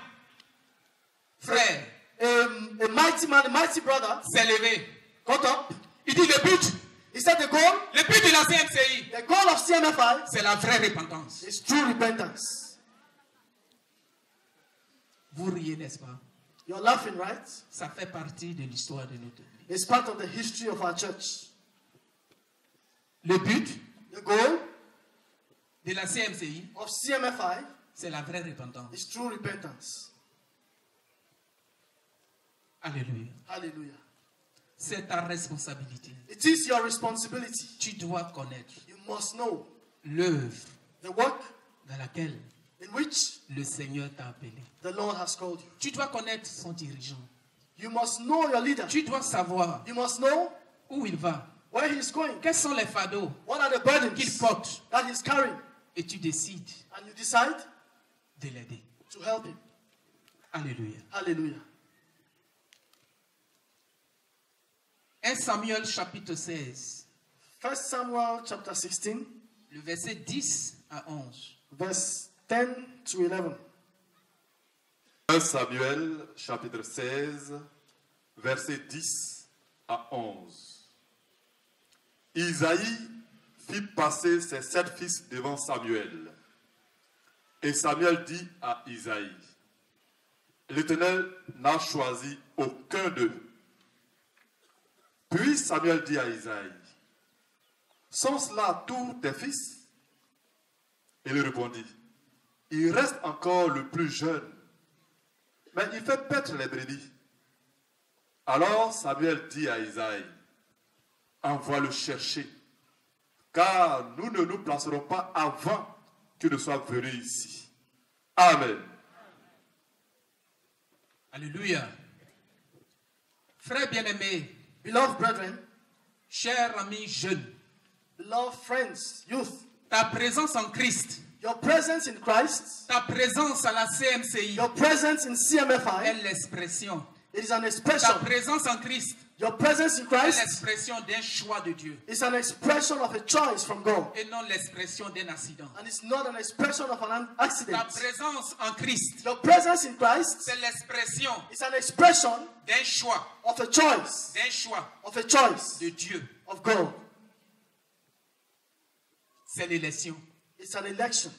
frère Um, a mighty man, a mighty brother s'est levé. got up. Il dit le but, He said the goal, le but de la CMCI, the goal of CMFI c'est la vraie repentance. is true repentance. Vous riez, n'est-ce pas? You're laughing, right? Ça fait partie de l'histoire de notre vie. It's part of the history of our church. Le but The goal de la CMCI, of CMFI C'est la vraie repentance. It's true repentance. Alléluia. Hallelujah. C'est ta responsabilité. It is your responsibility. Tu dois connaître You must know l'œuvre the work dans laquelle in which le Seigneur t'a appelé. the Lord has called you. Tu dois connaître son dirigeant. You must know your leader. Tu dois savoir You must know où il va. where he is going. Quels sont les fardeaux What are the qu'il burdens porte. that he's carrying? Et tu décides And you decide de l'aider. to help him. Alléluia. Hallelujah. 1 Samuel chapitre 16, 1 Samuel chapter 16, le verset 10 à 11. verse 10 to 11. 1 Samuel chapitre 16, versets 10 à 11. Isaïe fit passer ses sept fils devant Samuel. Et Samuel dit à Isaïe, L'Éternel n'a choisi aucun d'eux. Puis Samuel dit à Isaïe, Sont-ce là tous tes fils? Il répondit, Il reste encore le plus jeune mais il fait paître les brebis. Alors Samuel dit à Isaïe, envoie le chercher, car nous ne nous placerons pas avant qu'il ne soit venu ici. Amen. Alléluia. Frères bien-aimés, Beloved brethren, chers amis jeunes, beloved friends, youth, ta présence en Christ, your presence in Christ, ta présence à la CMCI your presence in est CMFI, l'expression. it is an Ta expression. présence en Christ Your presence in est Christ l'expression d'un choix de Dieu is an expression of a choice from God. et non l'expression d'un accident. And it's not an expression of an Ta accident. présence en Christ, Your presence in Christ c'est l'expression is an expression d'un choix, of a choice, d'un choix of a choice de Dieu. of God. C'est l'élection It's an election.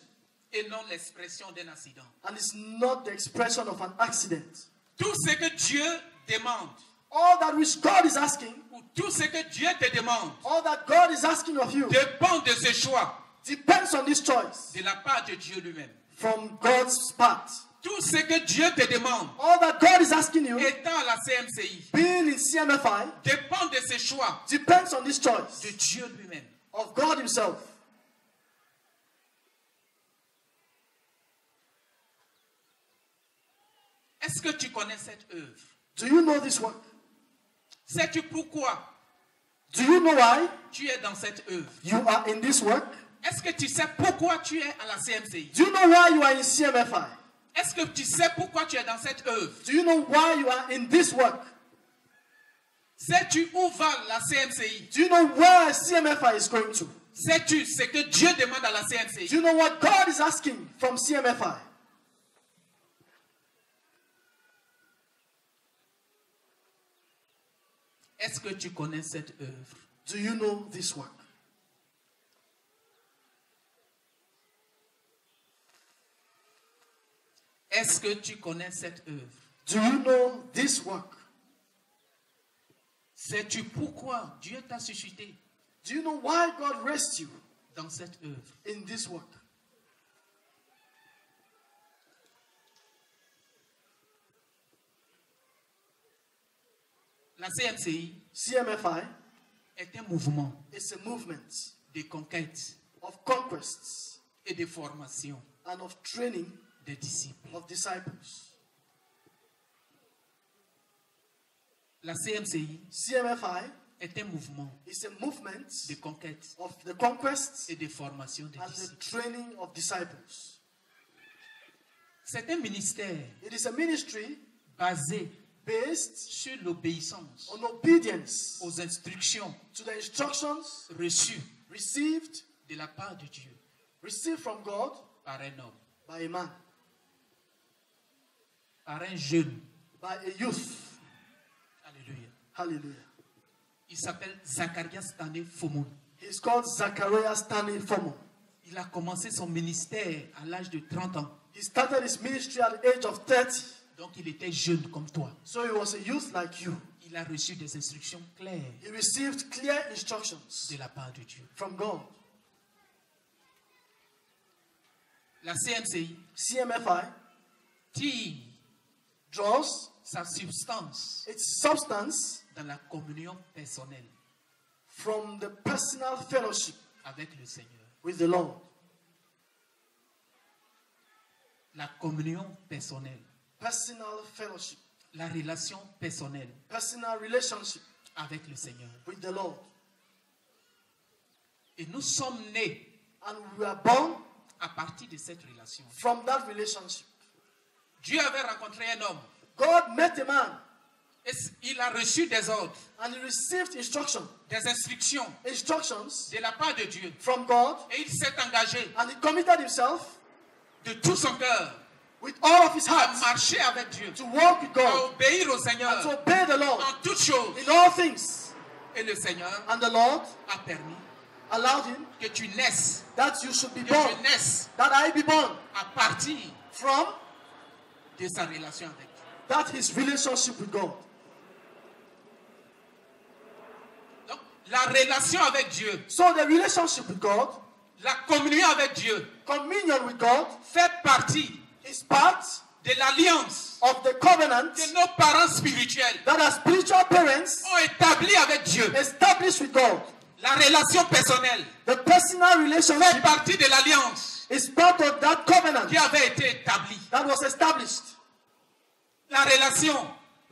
et non l'expression d'un accident. And it's not the expression of an accident. Tout ce que Dieu demande, All that which God is asking, ou tout ce que Dieu te demande, all that God is asking of you, dépend de ce choix depends on this choice de la part de Dieu lui-même. from God's part. Tout ce que Dieu te demande, All that God is asking you, étant à la CMCI, being in CMFI, dépend de ce choix depends on this de choice Dieu lui-même. of God Himself. Est-ce que tu connais cette œuvre? Do you know this work? Sais-tu pourquoi? Do you know why? Tu es dans cette œuvre you are in this work? Est-ce que tu sais pourquoi tu es à la CMCI Do you know why you are in CMFI? Est-ce que tu sais pourquoi tu es dans cette œuvre? Do you know why you are in this work? Sais-tu où va la CMCI Do you know where CMFI is going to? Sais-tu ce que Dieu demande à la CMCI Do you know what God is asking from CMFI? Est-ce que tu connais cette œuvre? Do you know this work? Est-ce que tu connais cette œuvre? Do you know this work? Sais-tu pourquoi Dieu t'a suscité Do you know why God raised you dans cette œuvre? in this work? La CMCI CMFI est un mouvement is a movement de conquête of conquests et de formation and of training des disciples. of disciples. La CMCI CMFI est un mouvement is a movement de conquête of the conquests et de formation des and the disciples. training of disciples. C'est un ministère It is a ministry basé based sur l'obéissance on obedience aux instructions to the instructions reçues received de la part de Dieu received from God par un homme, by a man, par un jeune. by a youth. Alléluia. Hallelujah. Il s'appelle Zacharias Tane Fomon. He's called Zachariah Stanley Fomo. Il a commencé son ministère à l'âge de 30 ans. He started his ministry at the age of 30. Donc il était jeune comme toi. So he was a youth like you. Il a reçu des instructions claires He received clear instructions de la part de Dieu. from God. la CMCI, CMFI, tire draws sa substance its substance dans la communion personnelle from the personal fellowship avec le Seigneur. with the Lord. La communion personnelle, Personal fellowship, la relation personnelle personal relationship avec le Seigneur. with the Lord. Et nous sommes nés And we are born à partir de cette relation. from that relationship. Dieu avait rencontré un homme God met a man et il a reçu des ordres, and he received instruction, des instructions instructions de la part de Dieu. from God, Et il s'est engagé and he committed himself de tout son cœur with all of his à heart marcher avec Dieu, to walk with à God obéir au and to Seigneur obey the Lord en toutes choses. in all things. Et le Seigneur And the Lord a permis allowed him que tu naisses, that you should be que born, tu naisses that I be born à partir from de sa relation avec Dieu. that his relationship with God. Donc, la relation avec Dieu, So the relationship with God, la communion avec Dieu communion with God, fait partie is part de l'alliance of the covenant que nos parents spirituels that our spiritual parents ont établi avec Dieu. established with God. La relation personnelle The personal fait relationship partie de l'alliance is part of that covenant qui avait été établie. that was established. La relation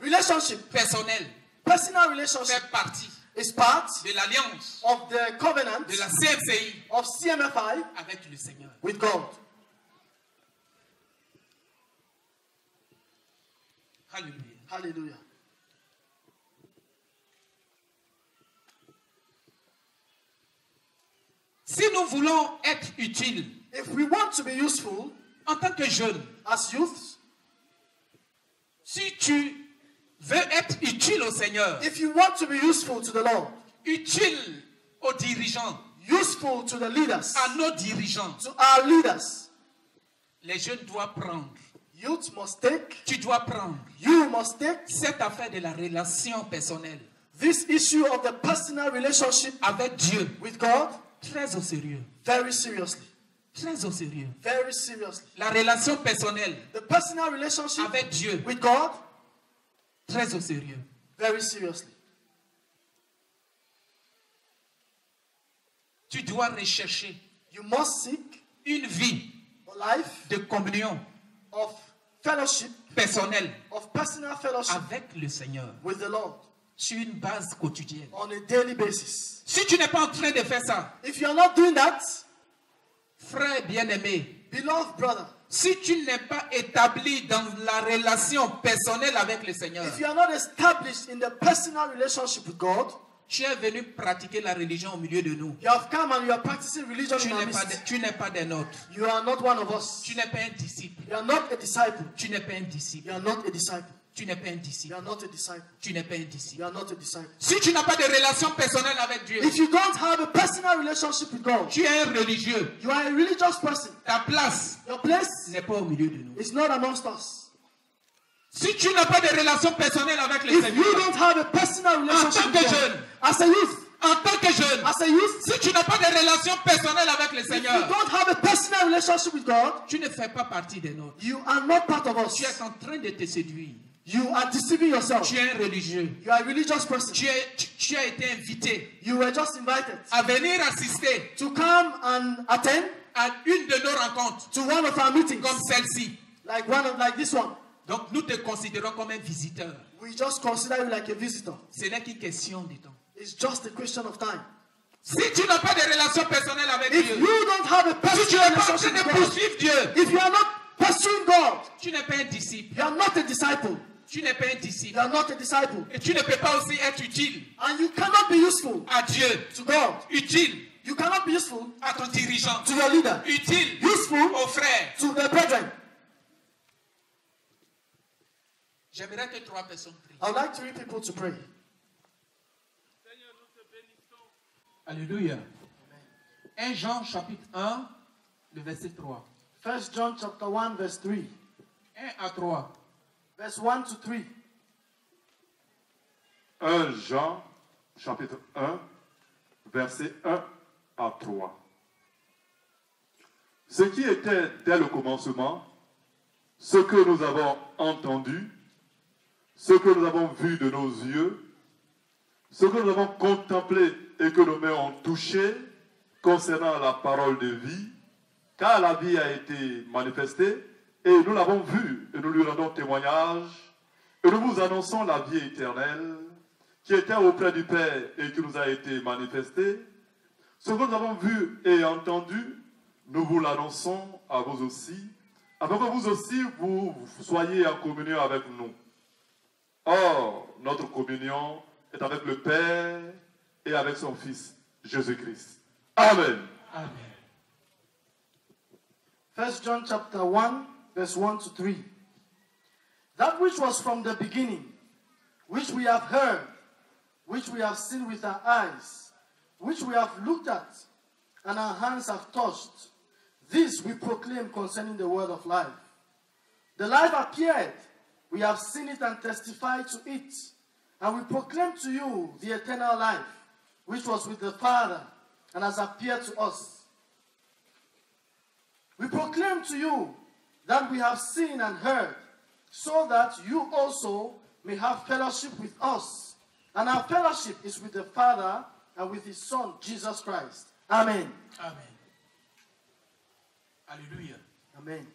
Relationship, personnelle personal relationship fait partie is part de l'alliance of the covenant de la CMCI of CMFI avec le Seigneur. with God. Alléluia. Si nous voulons être utiles If we want to be useful en tant que jeunes, as youths, si tu veux être utile au Seigneur, if you want to be useful to the Lord, utile aux dirigeants, useful to the leaders, à nos dirigeants, to our leaders, les jeunes doivent prendre, youth must take, tu dois prendre you must take cette affaire de la relation personnelle this issue of the personal relationship avec Dieu with God très au sérieux. very seriously. Très au sérieux. Very seriously. La relation personnelle The personal relationship avec Dieu with God très au sérieux. very seriously. Tu dois rechercher You must seek une vie a life de communion of fellowship, personnelle of personal fellowship avec le Seigneur with the Lord sur une base quotidienne. on a daily basis. Si tu n'es pas en train de faire ça, If you are not doing that, frère bien-aimé, beloved brother, si tu n'es pas établi dans la relation personnelle avec le Seigneur, if you are not established in the personal relationship with God, tu es venu pratiquer la religion au milieu de nous. you have come and you are practicing religion Tu n'es pas, midst. de- tu n'es pas des nôtres. You are not one of us. Tu n'es pas un disciple. You are not a disciple. Tu n'es pas un disciple. You are not a disciple. Tu n'es pas un You disciple. are not a disciple. Tu n'es pas un You are not a disciple. Si tu n'as pas de relation personnelle avec Dieu, If you don't have a personal relationship with God, tu es un religieux. you are a religious person. Ta place Your place n'est pas au milieu de nous. is not amongst us. Si tu n'as pas de relation personnelle avec le If you Seigneur, don't have a personal relationship tant with que jeune. as a youth, en tant que jeune, as a youth, si tu n'as pas de relation personnelle avec le you Seigneur, don't have a personal relationship with God, tu ne fais pas partie des nôtres. you are not part of us. Tu es en train de te séduire. You are deceiving yourself. Tu es un religieux. You are a religious person. Tu, es, tu, tu as été invité You were just invited à venir assister to come and attend à une de nos rencontres, to one of our meetings, comme celle-ci. like one of like this one. Donc nous te considérons comme un visiteur. We just consider you like a visitor. Ce n'est qu'une question de temps. It's just a question of time. Si tu n'as pas de relation personnelle avec If Dieu, you don't have a si tu n'es pas en train de poursuivre Dieu, if you are not pursuing God, tu n'es pas un disciple. you are not a disciple. Tu n'es pas un You disciple. are not a disciple. Et tu ne peux pas aussi être utile And you cannot be useful à Dieu, to God. utile You cannot be useful à ton dirigeant, to your leader, utile useful aux frères. to the brethren. J'aimerais que trois personnes prient. I would like three people to pray. Alléluia. 1 Jean chapitre 1, le verset 3. First John chapter 1, verse 3. 1 à 3. Verse 1 to 3. 1 Jean, chapitre 1, versets 1 à 3. ce qui était dès le commencement, ce que nous avons entendu, ce que nous avons vu de nos yeux, ce que nous avons contemplé et que nos mains ont touché concernant la parole de vie, car la vie a été manifestée et nous l'avons vue et nous lui rendons témoignage et nous vous annonçons la vie éternelle qui était auprès du Père et qui nous a été manifestée. Ce que nous avons vu et entendu, nous vous l'annonçons à vous aussi, afin que vous aussi vous soyez en communion avec nous. Or, notre communion est avec le Père et avec son Fils, Jésus-Christ. Amen. Amen. 1 John chapter 1, verse 1 to 3. That which was from the beginning, which we have heard, which we have seen with our eyes, which we have looked at, and our hands have touched, this we proclaim concerning the word of life. The life appeared, we have seen it and testified to it, and we proclaim to you the eternal life, which was with the Father and has appeared to us. We proclaim to you that we have seen and heard, so that you also may have fellowship with us. And our fellowship is with the Father and with His Son, Jesus Christ. Amen. Amen. Alléluia. Amen.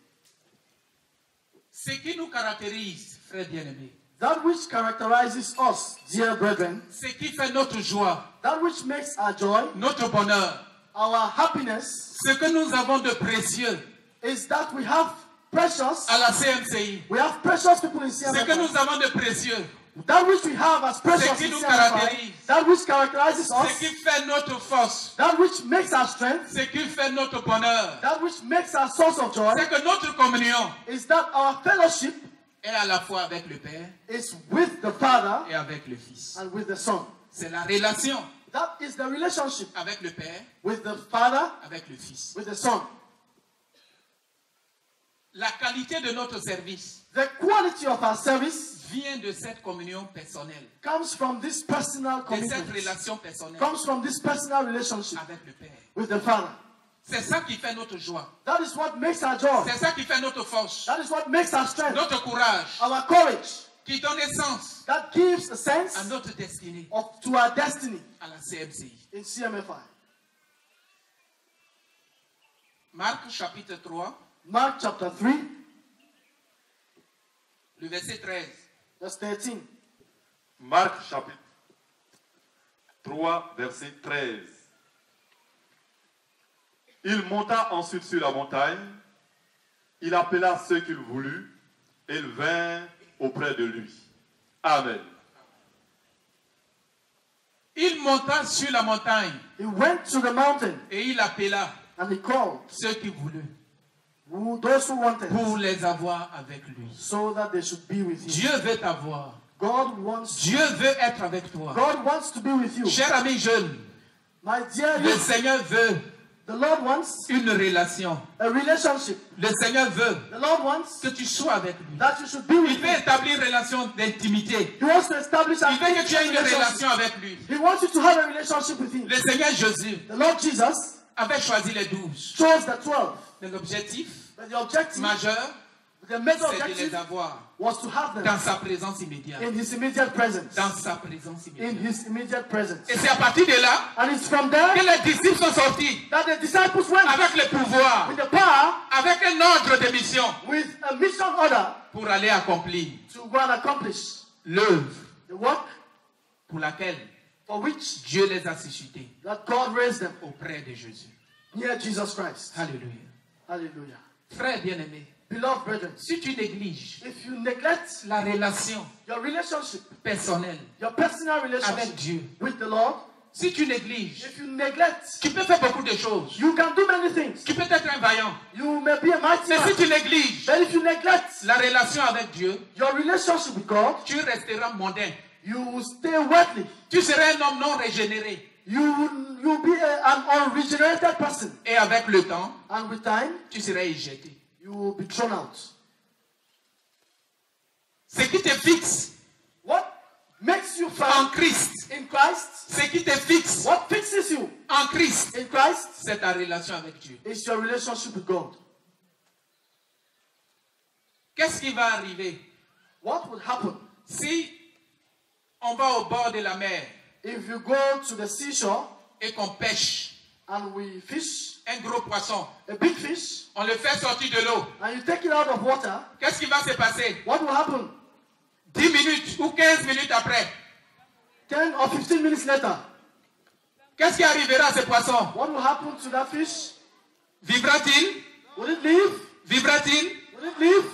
Ce qui nous caractérise, frères bien-aimés, That which characterizes us, dear brethren, ce qui fait notre joie, that which makes our joy, notre bonheur, our happiness, ce que nous avons de précieux is that we have precious, à la CMCI, we have precious people in ce que nous avons de précieux, That which we have as precious Ce qui in nous CMFI, caractérise. that which characterizes ce us, qui fait notre force, that which makes our strength, ce qui fait notre bonheur, that which makes our source of joy, c'est que notre communion is that our fellowship est à la fois avec le Père is with the Father et avec le Fils. and with the Son. C'est la relation That is the relationship avec le Père, with the Father, avec le Fils. with the Son. La qualité de notre service The quality of our service vient de cette communion personnelle, comes from this personal de cette relation personnelle comes from this personal relationship avec le Père. with the Father. C'est ça qui fait notre joie. That is what makes our joy. C'est ça qui fait notre force, That is what makes our strength, notre courage, our courage. qui donne sens That gives a à sense notre destinée, of to our destiny à la CMCI. in CMFI. Marc chapitre 3, Mark chapter 3, le verset 13. Verse 13. Marc chapitre 3, verset 13. Il monta ensuite sur la montagne, il appela ceux qu'il voulut, et ils vinrent auprès de lui. Amen. Il monta sur la montagne He went to the mountain et il appela and he called ceux qui voulaient who, those who wanted pour les avoir avec lui. so that they should be with you. Dieu veut t'avoir. God wants Dieu veut être avec toi. God wants to be with you. Cher ami jeune, My dear le youth, Seigneur veut the Lord wants une relation. a relationship. Le Seigneur veut The Lord wants que tu sois avec lui. that you should be Il with veut him. établir une relation d'intimité. Il veut que tu aies une relationship. relation avec lui. He wants you to have a relationship with him. Le Seigneur Jésus The Lord Jesus avait choisi les douze. chose the 12. L'objectif majeur, c'est de les avoir was to have them dans sa présence immédiate. in his immediate presence. Dans sa présence In immédiate. his immediate presence. Et c'est à partir de là And it's from there que les disciples sont sortis that the disciples went avec le pouvoir, with the power, avec un ordre de mission with a mission order pour aller accomplir to go and accomplish l'œuvre the work pour laquelle for which Dieu les a suscités that God raised them auprès de Jésus. near Jesus Christ. Alléluia. Frère bien-aimé, Beloved brethren, si tu négliges if you neglect la relation your relationship, personnelle your personal avec relationship Dieu, with the Lord, si tu négliges, if you neglect, tu peux faire beaucoup de choses. you can do many things. Tu peux être un vaillant. You may be a mighty Mais si tu négliges but if you neglect la relation avec Dieu, your relationship with God, tu resteras mondain. you will stay worldly. Tu seras un homme non régénéré. You will you'll be a- an unregenerated person, Et avec le temps, and with time, tu seras éjecté. you will be thrown out. Ce qui te fixe What makes you en found Christ, in Christ? ce qui te fixe What fixes you En Christ, in Christ c'est ta relation avec Dieu. is your relationship with God. Qu'est-ce qui va arriver What would happen si on va au bord de la mer? If you go to the seashore et qu'on pêche and we fish un gros poisson a big fish On le fait sortir de l'eau. and you take it out of water? Qu'est-ce qui va se passer? What will happen? 10 minutes ou 15 minutes après 10 or 15 minutes later? Qu'est-ce qui arrivera à ce poisson? What will happen to that fish? Vivra-t-il? Will it live? Vivra-t-il? Will it live?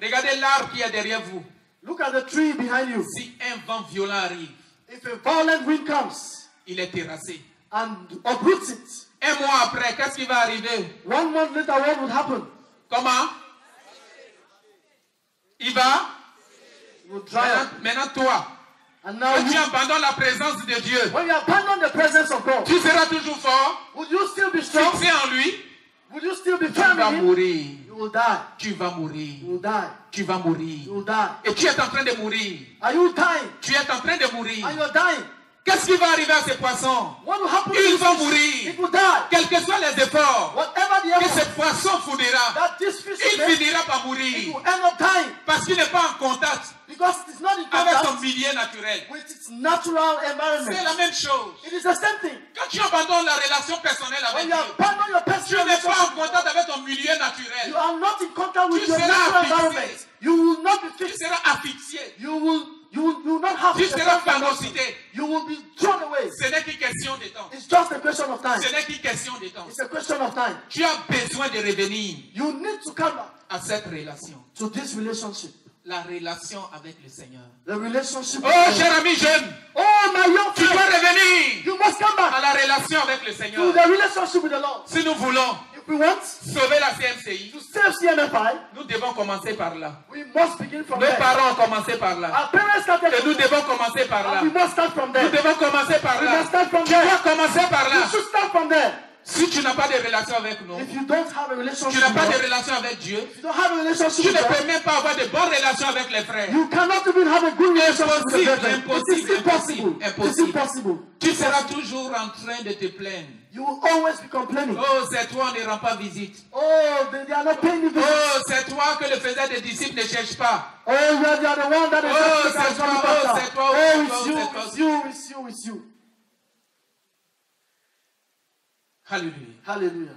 Regardez l'arbre qui est derrière vous. Look at the tree behind you. Si un vent violent arrive, If a violent wind comes il est terrassé. and uproots it, Un mois après, qu'est-ce qui va arriver? one month later, what would happen? Comment? Il va? Maintenant, maintenant, toi, And now, quand tu you, abandonnes la présence de Dieu, when you abandon the presence of God, tu seras toujours fort, would you still be strong? fixé en lui, Would you still be tu vas mourir. You will die. Tu vas mourir. You will die. Tu vas mourir. You will eh, die. Et tu es en train de mourir. Are you dying? Tu es en train de mourir. And you're dying. Qu'est-ce qui va arriver à ces poissons What will happen? Il to va this fish? mourir. It will die. Quels que soient les efforts Whatever the que ce poisson fournira, il finira par it mourir. Parce qu'il n'est pas en contact because it is not in avec son milieu naturel. C'est environment. la même chose. Quand tu abandonnes la relation personnelle avec Dieu, tu n'es pas en contact avec ton milieu naturel. are not in contact with Tu seras natural fixé. environment. You will not be Tu seras asphyxié. You will, you not have phagocyté. You will be thrown away. Ce n'est qu'une question de temps. It's just a question of time. Ce n'est qu'une question de temps. It's a question of time. Tu as besoin de revenir You need to come back à cette relation. to this relationship. La relation avec le Seigneur. The relationship. Oh, cher ami jeune, Oh, my young tu dois friend, revenir you must come à back la relation avec le to Seigneur. the relationship with the Lord. Si nous voulons we want sauver la CMCI, to save CMFI, nous devons commencer par là. we must begin from Nos there. parents ont commencé par là. Our parents started Et nous devons commencer par là. and we must start from Nous devons commencer par We là. must start from Tu dois commencer par You là. should start from there. Si tu n'as pas de relation avec nous, If you don't have a tu n'as pas de relation avec Dieu, if you don't have a relationship tu ne peux même pas avoir de bonnes relations avec les frères. you cannot even have a good relationship Impossible, impossible. impossible. Tu seras toujours en train de te plaindre. You will always be complaining. Oh, c'est toi, on ne rend pas visite. Oh, they, are not paying you visit. Oh, c'est toi que le faisait des disciples ne cherche pas. Oh, you are, are the one that is Oh, c'est taking toi, us oh, the c'est toi, Oh, oh, it's you, c'est toi. it's you, it's you, it's you. Alléluia. Hallelujah.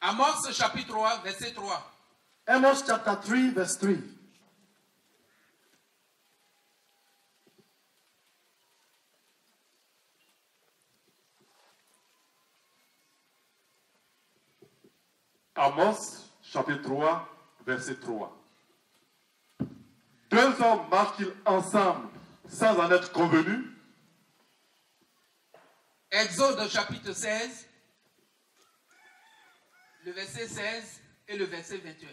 Amos chapitre 3, verset 3. Amos chapter 3, verse 3. Amos, chapitre 3, verset 3. Deux hommes marchent-ils ensemble sans en être convenus? Exode chapitre 16, le verset 16 et le verset 21.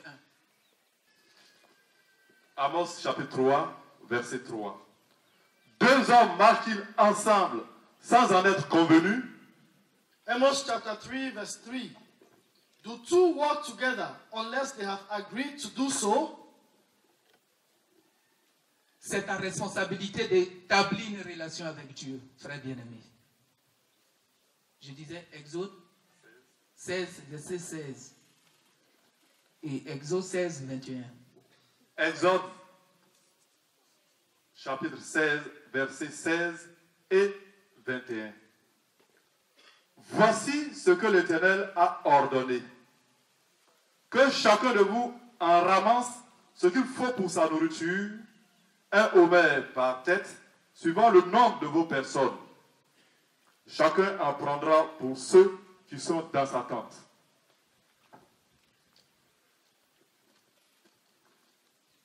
Amos, chapitre 3, verset 3. Deux hommes marchent-ils ensemble sans en être convenus? Amos chapter 3, verse 3. Do two walk together unless they have agreed to do so? C'est ta responsabilité d'établir une relation avec Dieu, frère bien-aimé. Je disais Exode 16, verset 16. Et Exode 16, 21. Exode, chapitre 16, versets 16 et 21. Voici ce que l'Éternel a ordonné. Que chacun de vous en ramasse ce qu'il faut pour sa nourriture, un homère par tête, suivant le nombre de vos personnes. Chacun en prendra pour ceux qui sont dans sa tente.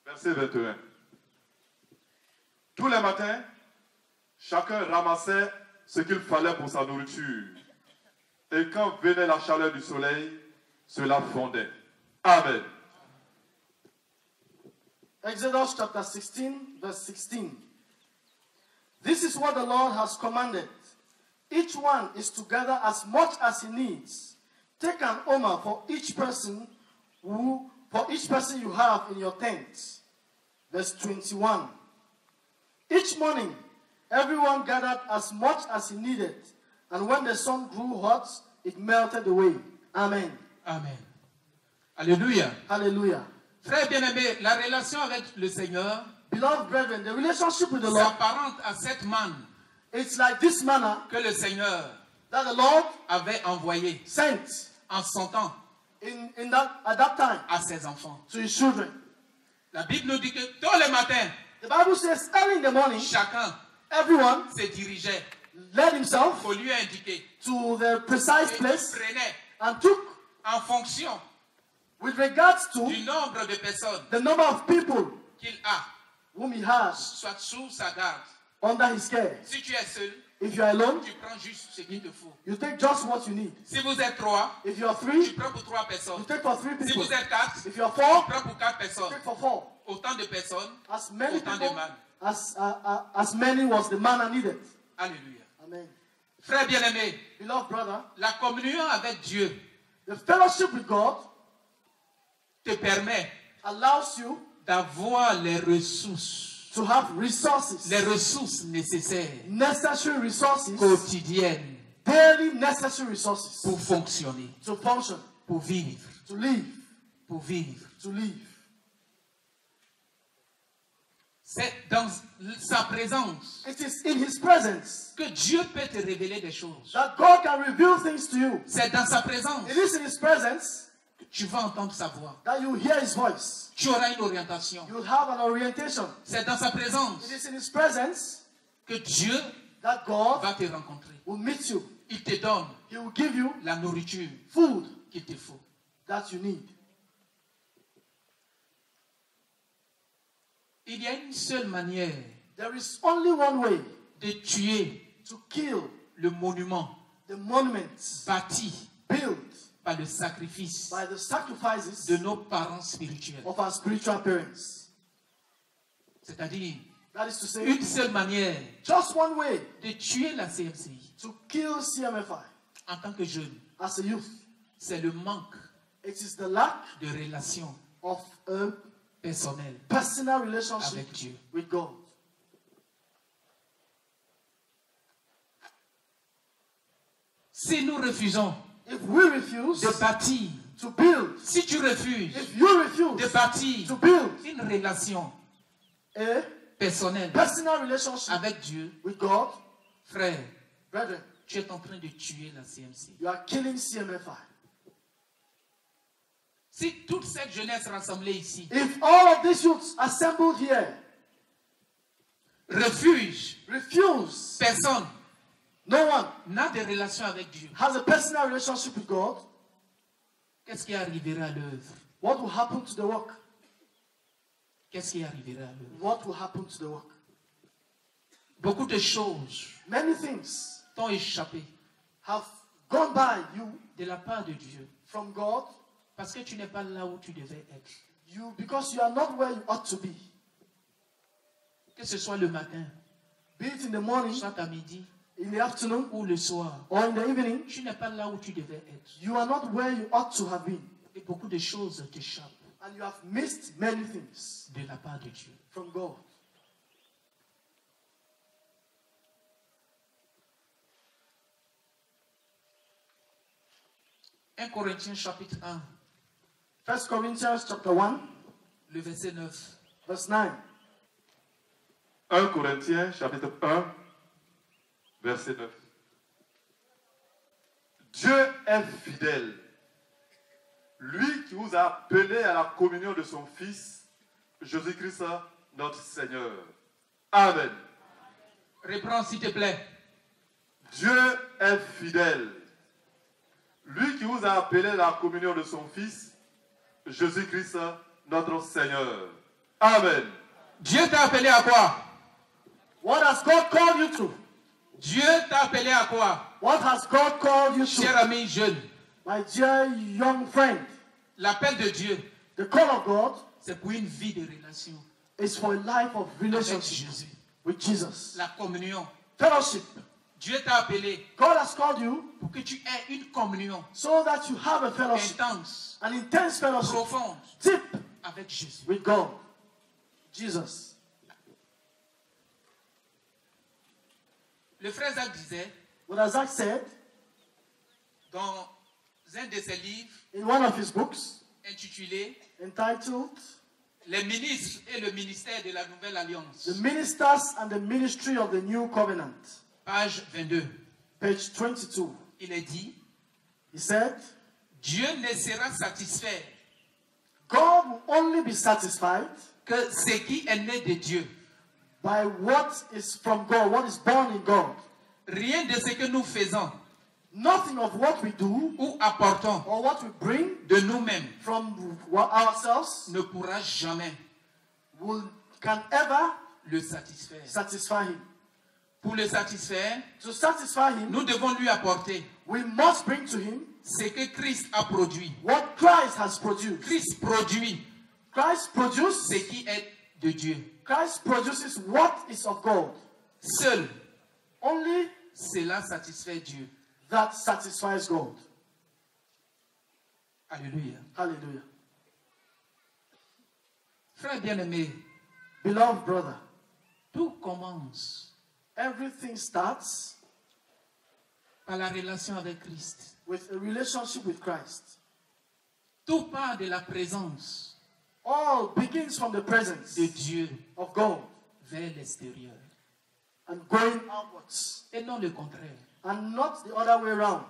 Verset 21. Tous les matins, chacun ramassait ce qu'il fallait pour sa nourriture. Et quand venait la chaleur du soleil, cela fondait. Amen. Exodus chapter 16, verse 16. This is what the Lord has commanded. Each one is to gather as much as he needs. Take an omer for each person who, for each person you have in your tent. Verse 21. Each morning, everyone gathered as much as he needed, and when the sun grew hot, it melted away. Amen. Amen. Alléluia. Hallelujah. Frère bien-aimé, la relation avec le Seigneur Beloved brethren, the relationship with the Lord, s'apparente à cette manne it's like this manna que le Seigneur that the Lord avait envoyée sent en son temps in, in that, at that time à ses enfants. to his children. La Bible nous dit que tous les matins, The Bible says early in the morning, chacun everyone se dirigeait led himself au lieu indiqué to the precise place prenait and took, en fonction with regards to du nombre de personnes the number of people qu'il a, whom he has soit sous sa garde. under his care. Si tu es seul, If you are alone, tu prends juste ce qu'il te faut. you take just what you need. Si vous êtes trois, If you are tu three, prends pour trois you personnes. take for three Si people. vous êtes quatre, If you are tu four, prends pour quatre you personnes. take for four. Autant de personnes, As many autant de people man. as, uh, uh, as many was the manna needed. Alléluia. Amen. Frère bien-aimé, Beloved brother, la communion avec Dieu the fellowship with God te permet allows you d'avoir les ressources, to have resources, les ressources nécessaires, necessary resources, quotidiennes, daily necessary resources. Pour fonctionner, to function, pour vivre, to live, pour vivre. to live. C'est dans sa présence It is in His presence que Dieu peut te révéler des choses. that God can reveal things to you. C'est dans sa présence It is in His presence tu vas entendre sa voix. that you hear His voice. Tu auras une orientation. You have an orientation. C'est dans sa présence It is in His presence que Dieu that God va te rencontrer. will meet you. Il te donne He will give you la nourriture food qu'il te faut. that you need. Il y a une seule manière There is only one way de tuer to kill le monument the monuments bâti built par le sacrifice by the sacrifices de nos parents spirituels. of our spiritual parents. C'est-à-dire, That is to say, une seule manière just one way de tuer la CMCI to kill CMFI en tant que jeune, as a youth. c'est le manque It is the lack de relation of a personnelle personal relationship avec Dieu. with God. Si nous refusons If we refuse de bâtir, to build, si tu refuses if you refuse de bâtir to build une relation a personnelle personal relationship avec Dieu, with God, frère, brethren, tu es en train de tuer la CMC. you are killing CMFI. Si toute cette jeunesse rassemblée ici If all of these youths assembled here refuse, refuse, personne no one n'a de relation avec Dieu, has a personal relationship with God, qu'est-ce qui arrivera à l'œuvre? What will happen to the work? Qu'est-ce qui arrivera à l'œuvre? What will happen to the work? Beaucoup de choses Many things t'ont échappé have gone by you de la part de Dieu from God, parce que tu n'es pas là où tu devais être. you because you are not where you ought to be. Que ce soit le matin, Be it in the morning, soit à midi in the afternoon, ou le soir, or in the evening, tu n'es pas là où tu devais être. you are not where you ought to have been. Et beaucoup de choses t'échappent And you have missed many things de la part de Dieu. from God. « 1 Corinthiens chapitre 1, 1 Corinthians chapter 1, le verset 9. verse 9. 1 Corinthiens chapitre 1, verset 9. Dieu est fidèle. Lui qui vous a appelé à la communion de son Fils, Jésus-Christ, notre Seigneur. Amen. Reprends s'il te plaît. Dieu est fidèle. Lui qui vous a appelé à la communion de son Fils, Jésus-Christ, notre Seigneur. Amen. Dieu t'a appelé à quoi? What has God called you to? Dieu t'a appelé à quoi? What has God called you Cher to? ami jeune, My dear young friend, l'appel de Dieu, the call of God c'est pour une vie de relation is for a life of avec relationship Jésus. with Jesus. La communion. Fellowship. Dieu t'a appelé God has called you pour que tu aies une communion so that you have a fellowship, intense, an intense fellowship, profonde deep avec Jésus. with God. Jesus. Le frère Zach disait, What Isaac said dans un de ses livres in one of his books intitulé entitled Les ministres et le ministère de la Nouvelle Alliance, The Ministers and the Ministry of the New Covenant, page 22, page 22. il est dit, He said, Dieu ne sera satisfait God will only be satisfied que ce qui est né de Dieu. By what is from God, what is born in God. Rien de ce que nous faisons Nothing of what we do ou apportons or what we bring de nous-mêmes from ourselves ne pourra jamais will, can ever le satisfaire. satisfy Him. Pour le satisfaire, To satisfy Him, nous devons lui apporter we must bring to Him ce que Christ a produit. what Christ has produced. Christ produit Christ produces, ce qui est de Dieu. Christ produces what is of God. Seul Only cela satisfait Dieu. that satisfies God. Alléluia. Hallelujah. Frère bien-aimé, Beloved brother, tout commence everything starts par la relation avec Christ. with a relationship with Christ. Tout part de la présence All begins from the presence de Dieu of God vers l'extérieur. and going outwards Et non le contraire. and not the other way around.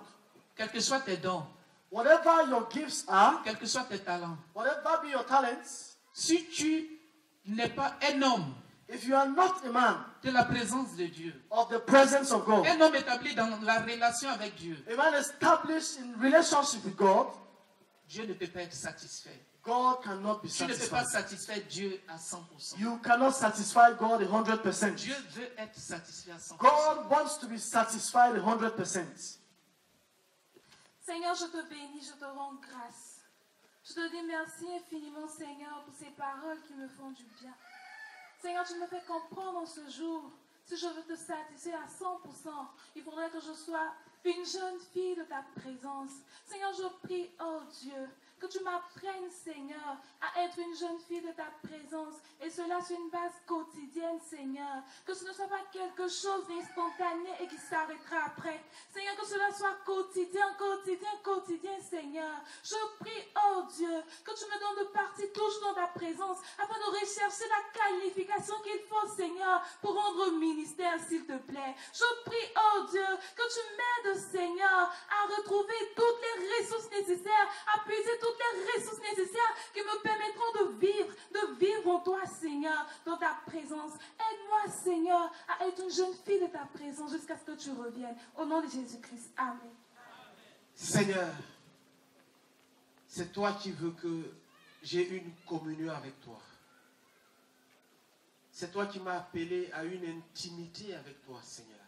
Quels que soient tes dons, Whatever your gifts are, quels que soient tes talents, whatever be your talents, si tu n'es pas un homme if you are not a man de la présence de Dieu, of the presence of God, un homme établi dans la relation avec Dieu, a man established in relationship with God, Dieu ne peut pas être satisfait. God cannot be Tu ne peux pas satisfied. satisfaire Dieu à 100%. You cannot satisfy God 100%. Dieu veut être satisfait à 100%. God wants to be satisfied 100%. Seigneur, je te bénis, je te rends grâce. Je te dis merci infiniment, Seigneur, pour ces paroles qui me font du bien. Seigneur, tu me fais comprendre en ce jour, si je veux te satisfaire à 100%, il faudrait que je sois une jeune fille de ta présence. Seigneur, je prie, oh Dieu, que tu m'apprennes, Seigneur, à être une jeune fille de ta présence. Et cela sur une base quotidienne, Seigneur. Que ce ne soit pas quelque chose d'instantané et qui s'arrêtera après. Seigneur, que cela soit quotidien, quotidien, quotidien, Seigneur. Je prie, oh Dieu, que tu me donnes de partir toujours dans ta présence afin de rechercher la qualification qu'il faut, Seigneur, pour rendre ministère, s'il te plaît. Je prie, oh Dieu, que tu m'aides, Seigneur, à retrouver toutes les ressources nécessaires, à puiser toutes les ressources nécessaires qui me permettront de vivre, de vivre en toi, Seigneur, dans ta présence. Aide-moi, Seigneur, à être une jeune fille de ta présence jusqu'à ce que tu reviennes. Au nom de Jésus-Christ. Amen. Seigneur, c'est toi qui veux que j'ai une communion avec toi. C'est toi qui m'as appelé à une intimité avec toi, Seigneur.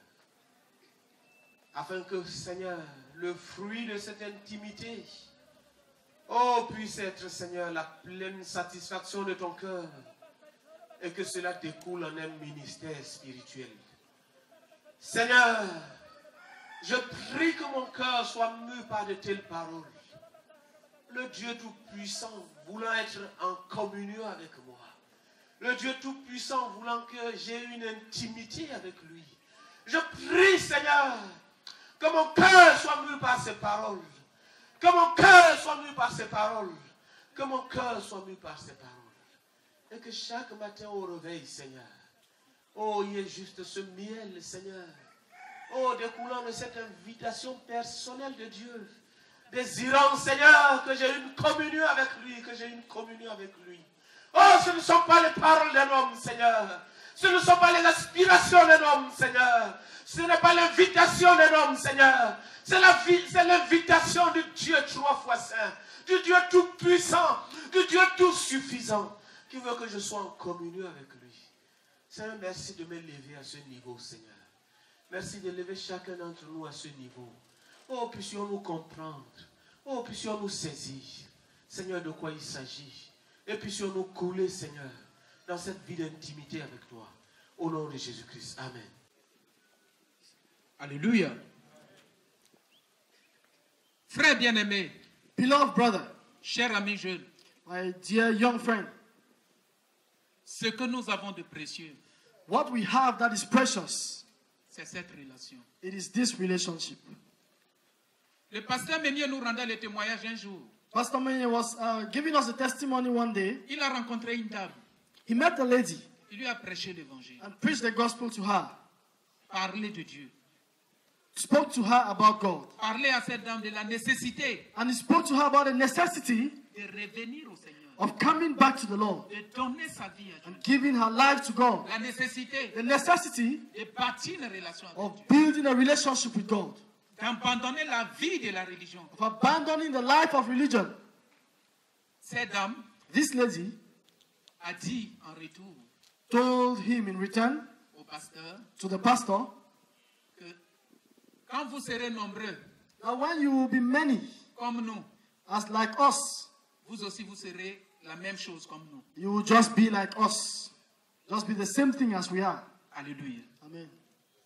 Afin que, Seigneur, le fruit de cette intimité, oh, puisse être, Seigneur, la pleine satisfaction de ton cœur et que cela découle en un ministère spirituel. Seigneur, je prie que mon cœur soit mu par de telles paroles. Le Dieu Tout-Puissant voulant être en communion avec moi. Le Dieu Tout-Puissant voulant que j'ai une intimité avec lui. Je prie, Seigneur, que mon cœur soit mu par ces paroles. Que mon cœur soit mu par ces paroles. Que mon cœur soit mu par ces paroles. Et que chaque matin au réveil, Seigneur, oh, il y ait juste ce miel, Seigneur. Oh, découlant de cette invitation personnelle de Dieu. Désirant, Seigneur, que j'ai une communion avec lui, que j'ai une communion avec lui. Oh, ce ne sont pas les paroles d'un homme, Seigneur. Ce ne sont pas les aspirations d'un homme, Seigneur. Ce n'est pas l'invitation d'un homme, Seigneur. C'est l'invitation du Dieu trois fois saint, du Dieu tout puissant, du Dieu tout suffisant, qui veut que je sois en communion avec lui. Seigneur, merci de m'élever à ce niveau, Seigneur. Merci d'élever chacun d'entre nous à ce niveau. Oh, puissions-nous comprendre. Oh, puissions-nous saisir, Seigneur, de quoi il s'agit. Et puissions-nous couler, Seigneur, dans cette vie d'intimité avec toi. Au nom de Jésus-Christ. Amen. Alléluia. Frère bien-aimé, Beloved brother, cher ami jeune, my dear young friend, Ce que nous avons de précieux, What we have that is precious, c'est cette relation. it is this relationship. Le pasteur Meunier nous rendait le témoignage un jour. Pastor Menye was uh, giving us a testimony one day. Il a rencontré une dame. He met a lady Il lui a prêché l'évangile. and preached the gospel to her, Parler de Dieu. Spoke to her about God. Parler à cette dame de la nécessité And he spoke to her about the necessity de revenir au Seigneur. of coming back to the Lord De donner sa vie à Dieu. and giving her life to God. La nécessité The necessity de bâtir une relation avec of Dieu. building a relationship with God, D'abandonner la vie de la religion. of abandoning the life of religion. Cette dame This lady a dit en retour told him in return au pasteur to the pastor quand vous serez nombreux that when you will be many, comme nous, as like us, vous aussi vous serez la même chose comme nous. you will just be like us. Just be the same thing as we are. Alléluia. Amen.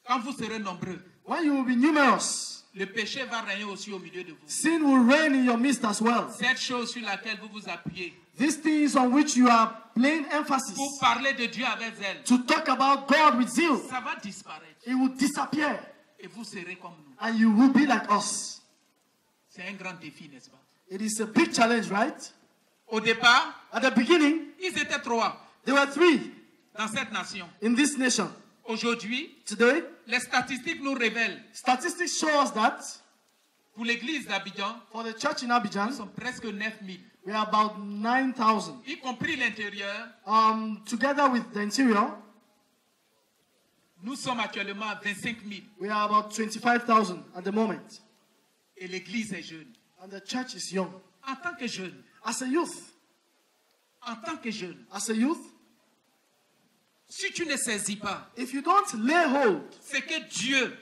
Quand vous serez nombreux, When you will be numerous, le péché va régner aussi au milieu de vous. sin will reign in your midst as well. Cette chose sur laquelle vous vous appuyez These things on which you are laying pour emphasis parler de Dieu avec elle, to talk about God with zeal, ça va disparaître it will disappear et vous serez comme nous. and you will be like us. C'est un grand défi, n'est-ce pas? It is a big challenge, right? Au départ, At the beginning, ils étaient trois there were three dans cette nation. in this nation. Aujourd'hui, Today, les statistiques nous révèlent statistics show us that pour l'église d'Abidjan, for the church in nous Abidjan, sommes presque 9000, we are about 9,000. y compris l'intérieur. Um, together with the interior, Nous sommes actuellement à 25 000 we are about 25,000 at the moment. et l'église est jeune. And the church is young. En tant que jeune, As a youth, en tant que jeune, as a youth, si tu ne saisis pas if you don't lay hold ce que Dieu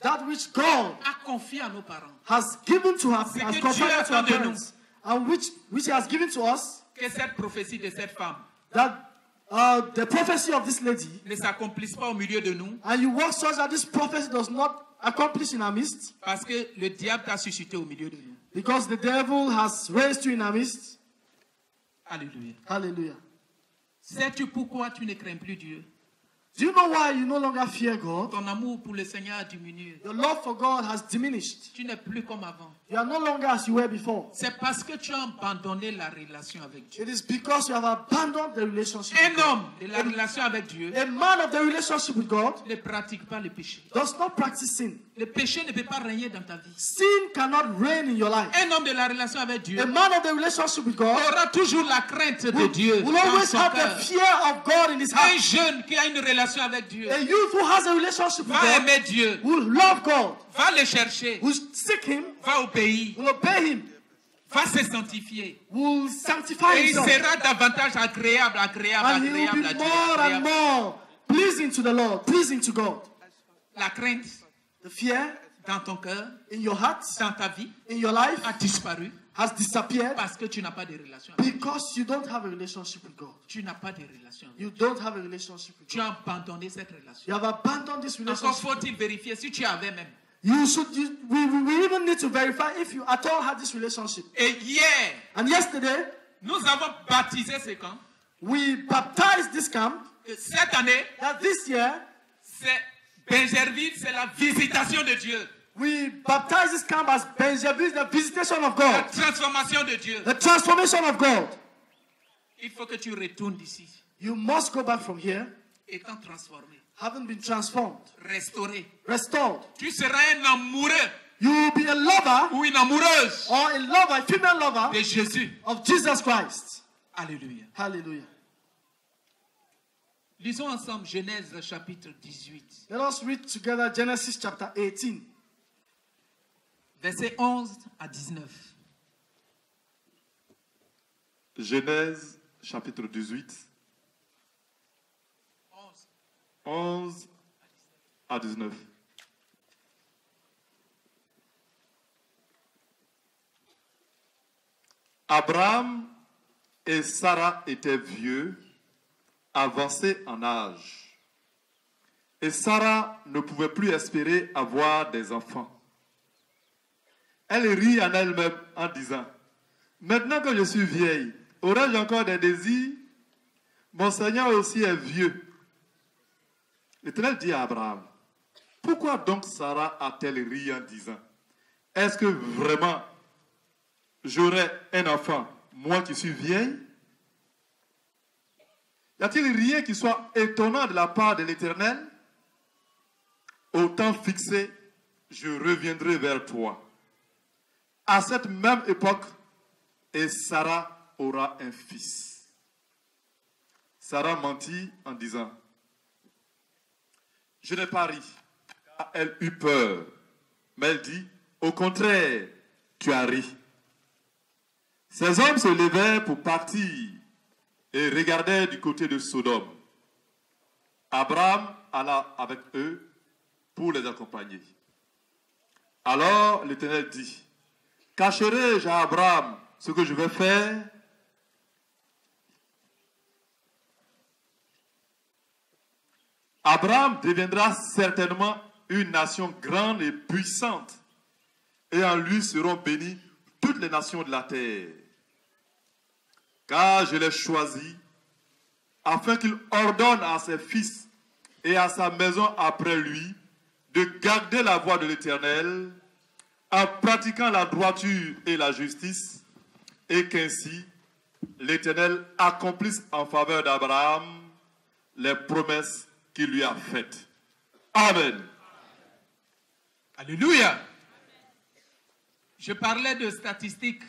that which God a confié à nos parents, has given to us, Ce has confided to our parents, and which, which He has given to us, que cette prophétie de cette femme that uh, the prophecy of this lady, ne s'accomplisse pas au milieu de nous, and you work such that this prophecy does not accomplish in our midst, parce que le diable t'a suscité au milieu de nous. because the devil has raised you in our midst. Alléluia. Hallelujah. Sais-tu pourquoi tu ne crains plus Dieu Do you know why you no longer fear God? Ton amour pour le Seigneur a diminué. Your love for God has diminished. Tu n'es plus comme avant. You are no longer as you were before. C'est parce que tu as abandonné la relation avec Dieu. It is because you have abandoned the relationship. Un homme de la relation avec Dieu A man of the relationship with God ne pratique pas le péché. does not practice sin. Le péché ne peut pas régner dans ta vie. Sin cannot reign in your life. Un homme de la relation avec Dieu A man of the relationship with God aura toujours la crainte de will, Dieu will always have the fear of God in his Un heart. jeune qui a une relation avec Dieu A youth who has a relationship with va God aimer Dieu, will love God, va le chercher, will seek Him, va obéir, will obey Him, va se sanctifier. will sanctify Et il himself, sera davantage agréable, agréable, and he will agréable be à Dieu. more and agréable. more pleasing to the Lord, pleasing to God. La crainte fear dans ton cœur, in your heart, dans ta vie, in your life, a disparu has disappeared parce que tu n'as pas de relation. avec Dieu. because you don't have a relationship with God. Tu n'as pas de relation. avec Dieu. You don't have a relationship with Tu God. as abandonné cette relation. You have abandoned this Encore relationship. faut-il vérifier si tu avais même. You should. You, we, we even need to verify if you at all had this relationship. Et hier, And yesterday, nous avons baptisé ce camp. we baptized this camp. Et cette année, That this year c'est Benjerville, c'est la visitation de Dieu. we baptized this camp as Benjamin, the visitation of La God, transformation de Dieu. the transformation of God. Il faut que tu retournes d'ici, You must go back from here, étant transformé, having been transformed, restauré. restored. Tu seras un amoureux You will be a lover ou une amoureuse or a lover, a female lover de Jésus. of Jesus Christ. Alléluia. Hallelujah. Lisons ensemble Genèse chapitre 18, Let us read together Genesis chapter 18, versets 11 à 19. Genèse chapitre 18, 11 à 19. Abraham et Sarah étaient vieux, avancés en âge. Et Sarah ne pouvait plus espérer avoir des enfants. Elle rit en elle-même en disant, Maintenant que je suis vieille, aurais-je encore des désirs? Mon Seigneur aussi est vieux. L'Éternel dit à Abraham, pourquoi donc Sarah a-t-elle ri en disant, est-ce que vraiment j'aurai un enfant, moi qui suis vieille? Y a-t-il rien qui soit étonnant de la part de l'Éternel? Au temps fixé, je reviendrai vers toi. À cette même époque, et Sarah aura un fils. Sarah mentit en disant, je n'ai pas ri, car elle eut peur. Mais elle dit, au contraire, tu as ri. Ces hommes se levèrent pour partir et regardèrent du côté de Sodome. Abraham alla avec eux pour les accompagner. Alors l'Éternel dit, cacherai-je à Abraham ce que je vais faire? Abraham deviendra certainement une nation grande et puissante, et en lui seront bénies toutes les nations de la terre. Car je l'ai choisi afin qu'il ordonne à ses fils et à sa maison après lui de garder la voie de l'Éternel en pratiquant la droiture et la justice, et qu'ainsi l'Éternel accomplisse en faveur d'Abraham les promesses qu'il lui a faites. Amen. Alléluia. Je parlais de statistiques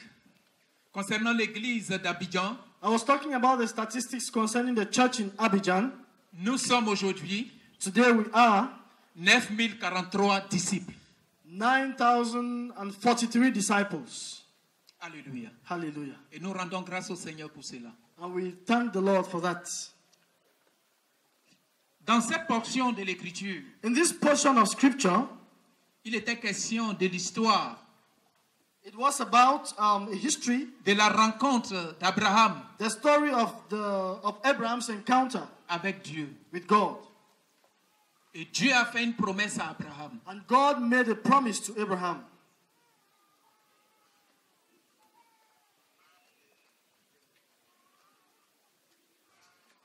concernant l'église d'Abidjan. I was talking about the statistics concerning the church in Abidjan. Nous sommes aujourd'hui Today we are 9043 disciples. 9,043 disciples. Alléluia. Hallelujah. Et nous rendons grâce au Seigneur pour cela. And we thank the Lord for that. Dans cette portion de l'écriture, In this portion of scripture, il était question de l'histoire it was about um, a history, de la rencontre d'Abraham the story of, the, of Abraham's encounter avec Dieu. with God. Et Dieu a fait une promesse à Abraham. And God made a promise to Abraham.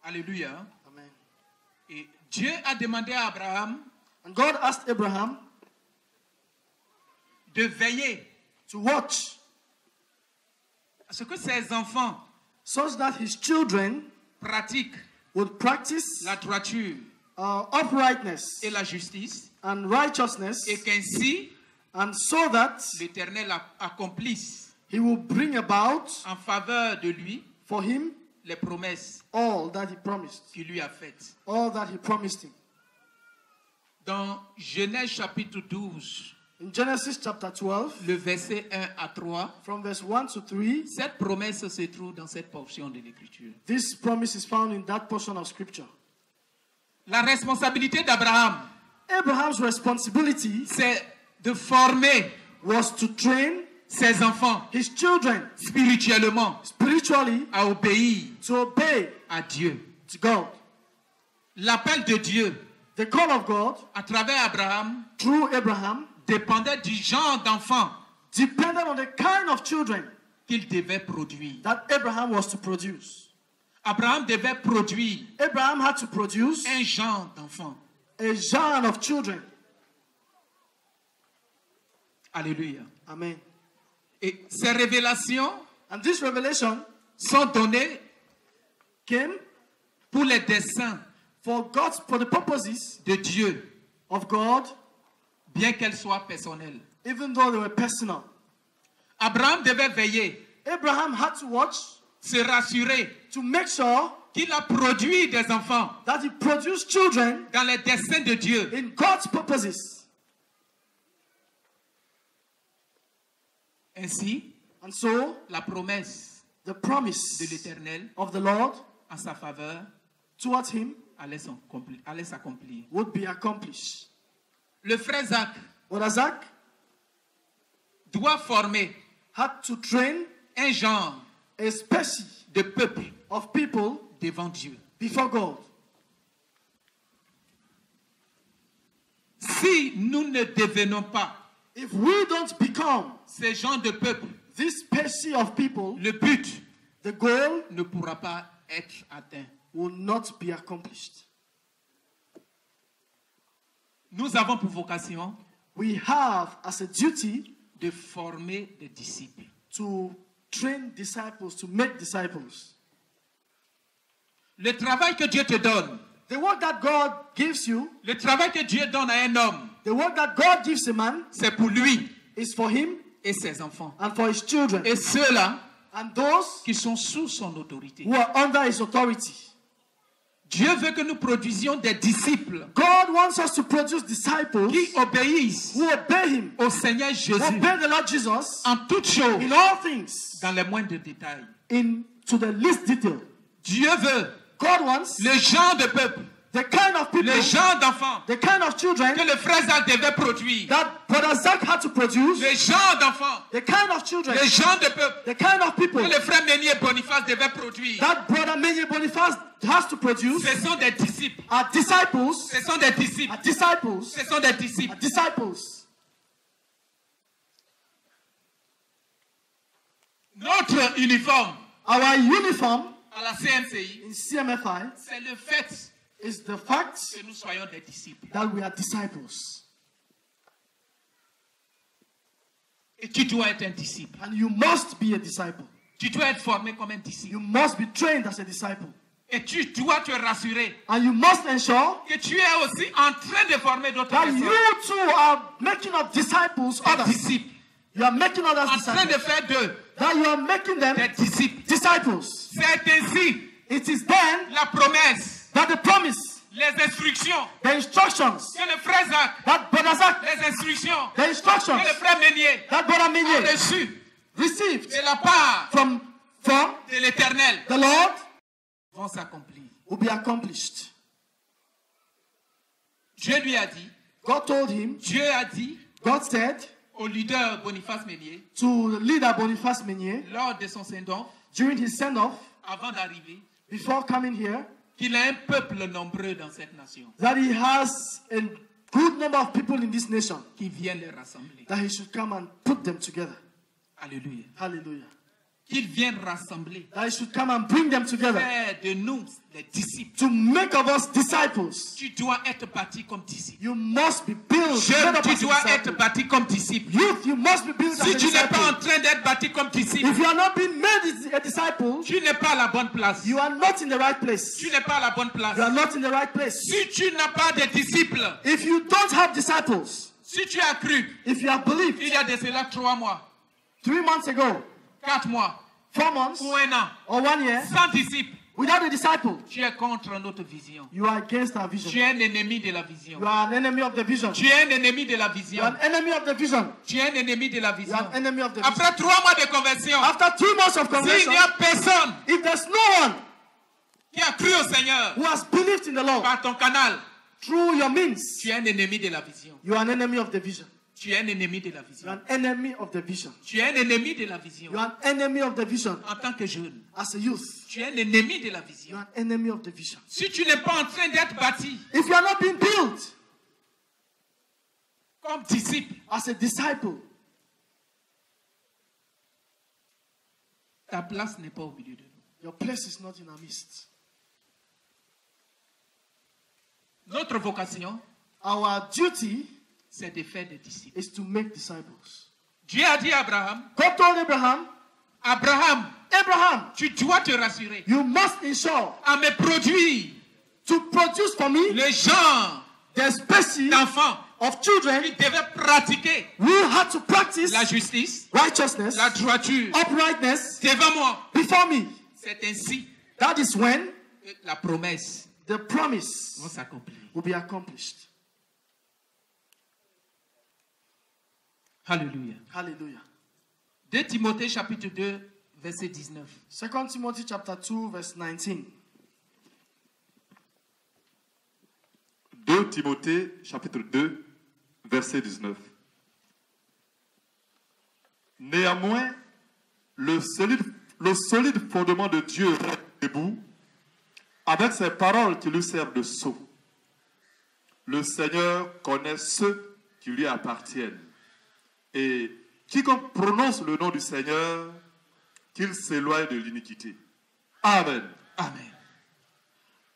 Alléluia. Amen. Et Dieu a demandé à Abraham And God asked Abraham de veiller to watch à ce que ses enfants such that his children pratiquent would practice la droiture uh, uprightness et la justice and righteousness, et qu'ainsi and so that l'Éternel accomplisse he will bring about en faveur de lui for him les promesses all that he promised, qu'il lui a faites. all that he promised him. Dans Genèse chapitre 12, In Genesis chapter 12, le verset 1 à 3, from verse 1 to 3, cette promesse se trouve dans cette portion de l'écriture. this promise is found in that portion of scripture. La responsabilité d'Abraham, Abraham's responsibility c'est de former was to train ses enfants his children spirituellement spiritually à obéir to obey à Dieu. to God. L'appel de Dieu The call of God à travers Abraham through Abraham dépendait du genre d'enfants depended on the kind of children qu'il devait produire. that Abraham was to produce. Abraham devait produire Abraham had to produce un genre d'enfants. a genre of children. Alléluia. Amen. Et ces révélations And this revelation sont données came pour les desseins for God's for the purposes de Dieu, of God, bien qu'elles soient personnelles. even though they were personal. Abraham devait veiller, Abraham had to watch se rassurer to make sure qu'il a produit des enfants that he produced children dans les desseins de Dieu. in God's purposes. Ainsi, And so la promesse the de promise l'Éternel of the Lord en sa faveur towards him allait s'accomplir- allait s'accomplir. would be accomplished. Le frère Zach Isaac doit former had to train un genre a species de peuple of people devant Dieu. before God. Si nous ne devenons pas If we don't become ce genre de peuple, this species of people, le but the goal ne pourra pas être atteint. will not be accomplished. Nous avons pour vocation We have as a duty de former des disciples. to train disciples, to make disciples. Le travail que Dieu te donne, The work that God gives you, le travail que Dieu donne à un homme, the work that God gives a man, c'est pour lui is for him et ses enfants. and for his children Et ceux-là and those qui sont sous son autorité. who are under his authority. Dieu veut que nous produisions des disciples God wants us to produce disciples qui obéissent who obey him, au Seigneur Jésus obey the Lord Jesus en toutes choses, in all things, dans les moindres détails. in to the least detail. Dieu veut God wants le genre de peuple, the kind of people, le genre d'enfants the kind of children que le frère Zach devait produire. that Brother Zach had to produce, Le genre d'enfants, the kind of children, le genre de peuple the kind of people que le frère Ménier Boniface devait produire. that Brother Menye Boniface has to produce Ce sont des disciples. are disciples, Ce sont des disciples. are disciples, Ce sont des disciples. are disciples. Notre uniforme Our uniform à la CMCI, in CMFI c'est le fait is the fact que nous soyons des disciples. that we are disciples. Tu dois être disciple. And you must be a disciple. Tu dois être formé comme un disciple. You must be trained as a disciple. Et tu dois te rassurer And you must ensure que tu es aussi en train de former d'autres that personnes. you too are making up disciples, others. disciples. You are making others En train de disciples. faire d'eux That you are making them des disciples. disciples. C'est ainsi It is then la promesse, that the promise, les instructions. the instructions, que le frère Zach, that Brother Zach, les instructions. the que instructions le frère Ménier that Brother a Menye reçues received de la part from, from de l'éternel. the Lord vont s'accomplir. will be accomplished. Dieu lui a dit, God told him, Dieu a dit God said au leader Boniface Ménier, to the leader Boniface Menye lors de son send-off, during his send off, avant d'arriver, before coming here, qu'il a un peuple nombreux dans cette nation that he has a good number of people in this nation qui viennent les rassembler. that he should come and put them together. Alléluia. Hallelujah. Qu'il vienne rassembler. That he should come and bring them together Faire de nous les disciples. to make of us disciples. Tu dois être bâti comme disciple. You must be built. Jeune, tu dois être bâti comme disciple. Youth, you must be built Si tu n'es pas en train d'être bâti comme disciple, If you are not being made a disciple, tu n'es pas à la bonne place. you are not in the right place. Tu n'es pas à la bonne place. You are not in the right place. Si tu n'as pas de disciples, If you don't have disciples, si tu as cru, if you have believed il y a de cela trois mois, three months ago, quatre mois four months, ou un an, or one year, sans disciples, without a disciple, tu es contre notre vision. you are against our Tu vision. es un ennemi de la vision. You are an enemy of the vision. Tu es un ennemi de la You vision. are an enemy of the vision. Tu es un ennemi de la You vision. are an enemy of the vision. Après trois mois de conversion, After three months of s'il conversion, n'y a personne if there's no one qui a cru au Seigneur who has believed in the Lord par ton canal, through your means, tu es un ennemi de la vision. you are an enemy of the vision. Tu es un ennemi de la You are vision. an enemy of the vision. Tu es un ennemi de la vision. You are an enemy of the vision. En tant que jeune, As a youth, tu es un ennemi de la you vision. are an enemy of the vision. Si tu n'es pas en train d'être bâti If you are not being built comme disciple, as a disciple, ta place n'est pas au milieu de nous. your place is not in our midst. Notre vocation, Our duty c'est de faire des disciples. is to make disciples. Dieu a dit à Abraham, God told Abraham, Abraham, Abraham, tu dois te rassurer you must ensure à me produire to produce for me le genre the species d'enfants of children qui devaient pratiquer who had to practice la justice, righteousness, la droiture uprightness devant moi. before me. C'est ainsi That is when que la promesse the promise va s'accomplir. will be accomplished. Alléluia. Hallelujah. 2 Timothée chapitre 2, verset 19. 2 Timothy chapter 2 verse 19. 2 Timothée chapitre 2 verset 19. Néanmoins, le solide, le solide fondement de Dieu reste debout avec ses paroles qui lui servent de sceau. Le Seigneur connaît ceux qui lui appartiennent. Et quiconque prononce le nom du Seigneur, qu'il s'éloigne de l'iniquité. Amen. Amen.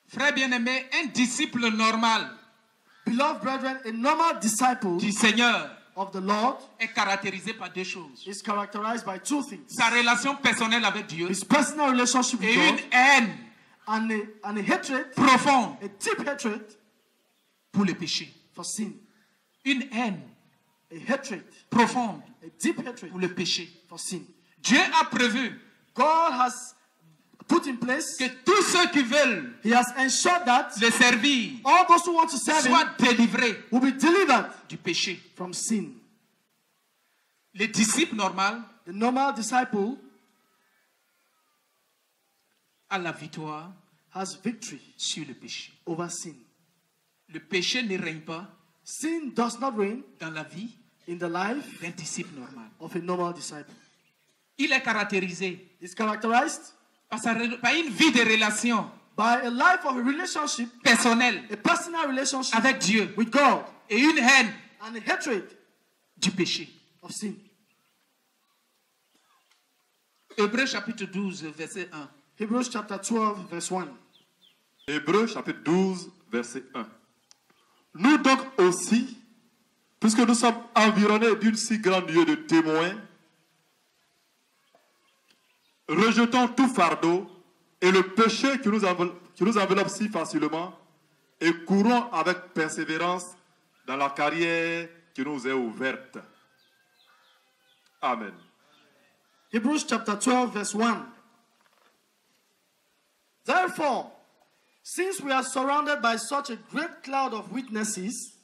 Frère bien-aimé, un disciple normal Beloved brethren, a normal disciple du Seigneur of the Lord est caractérisé par deux choses. is characterized by two things Sa relation personnelle avec Dieu his personal relationship with et God une haine and a, and a hatred, profonde a deep hatred pour le péché. for sin. Une haine A hatred, profonde a deep hatred pour le péché. for sin. Dieu a prévu God has put in place, que tous ceux qui veulent He has ensured that le servir all those who want to serve soient délivrés will be delivered du péché. from sin. Les disciples normal The normal disciple a la victoire has victory sur le péché. over sin. Le péché ne règne pas Sin does not reign dans la vie in the life d'un disciple normal. of a normal disciple. Il est caractérisé It's characterized par, sa par une vie de relation by a life of a relationship, personnelle a personal relationship avec Dieu with God, et une haine and a hatred du péché. of sin. Hébreux chapitre 12, verset 1. Hebrews chapter 12, verse 1. Hébreux chapitre 12, verset 1. Nous donc aussi, puisque nous sommes environnés d'une si grande lieu de témoins, rejetons tout fardeau et le péché qui nous, enveloppe, nous si facilement et courons avec persévérance dans la carrière qui nous est ouverte. Amen. Hebrews chapter 12, verse 1. Therefore, since we are surrounded by such a great cloud of witnesses,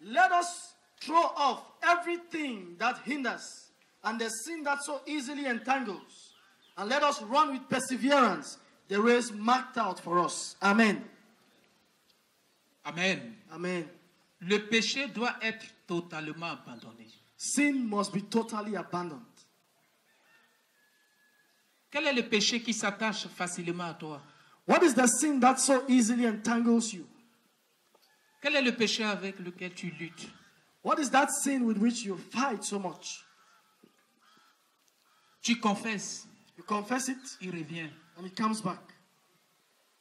let us throw off everything that hinders and the sin that so easily entangles, and let us run with perseverance the race marked out for us. Amen. Amen. Amen. Le péché doit être totalement abandonné. Sin must be totally abandoned. Quel est le péché qui s'attache facilement à toi What is the sin that so easily entangles you? Quel est le péché avec lequel tu luttes? What is that sin with which you fight so much? Tu confesses, You confess it il revient. and it comes back.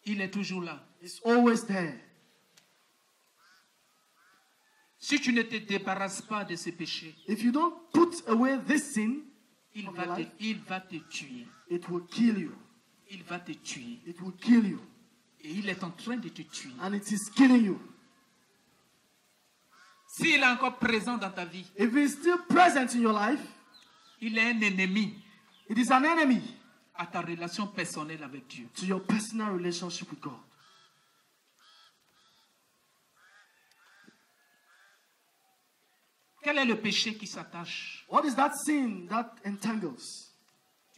Il est toujours là. It's always there. Si tu ne te débarrasses pas de ce péché, If you don't put away this sin, il va, your te, life? il va te tuer. it will kill you. Il va te tuer. It will kill you. Et il est en train de te tuer. And it is killing you. S'il est encore présent dans ta vie, If it's still present in your life, il est un ennemi it is an enemy à ta relation personnelle avec Dieu. to your personal relationship with God. Quel est le péché qui s'attache? What is that sin that entangles?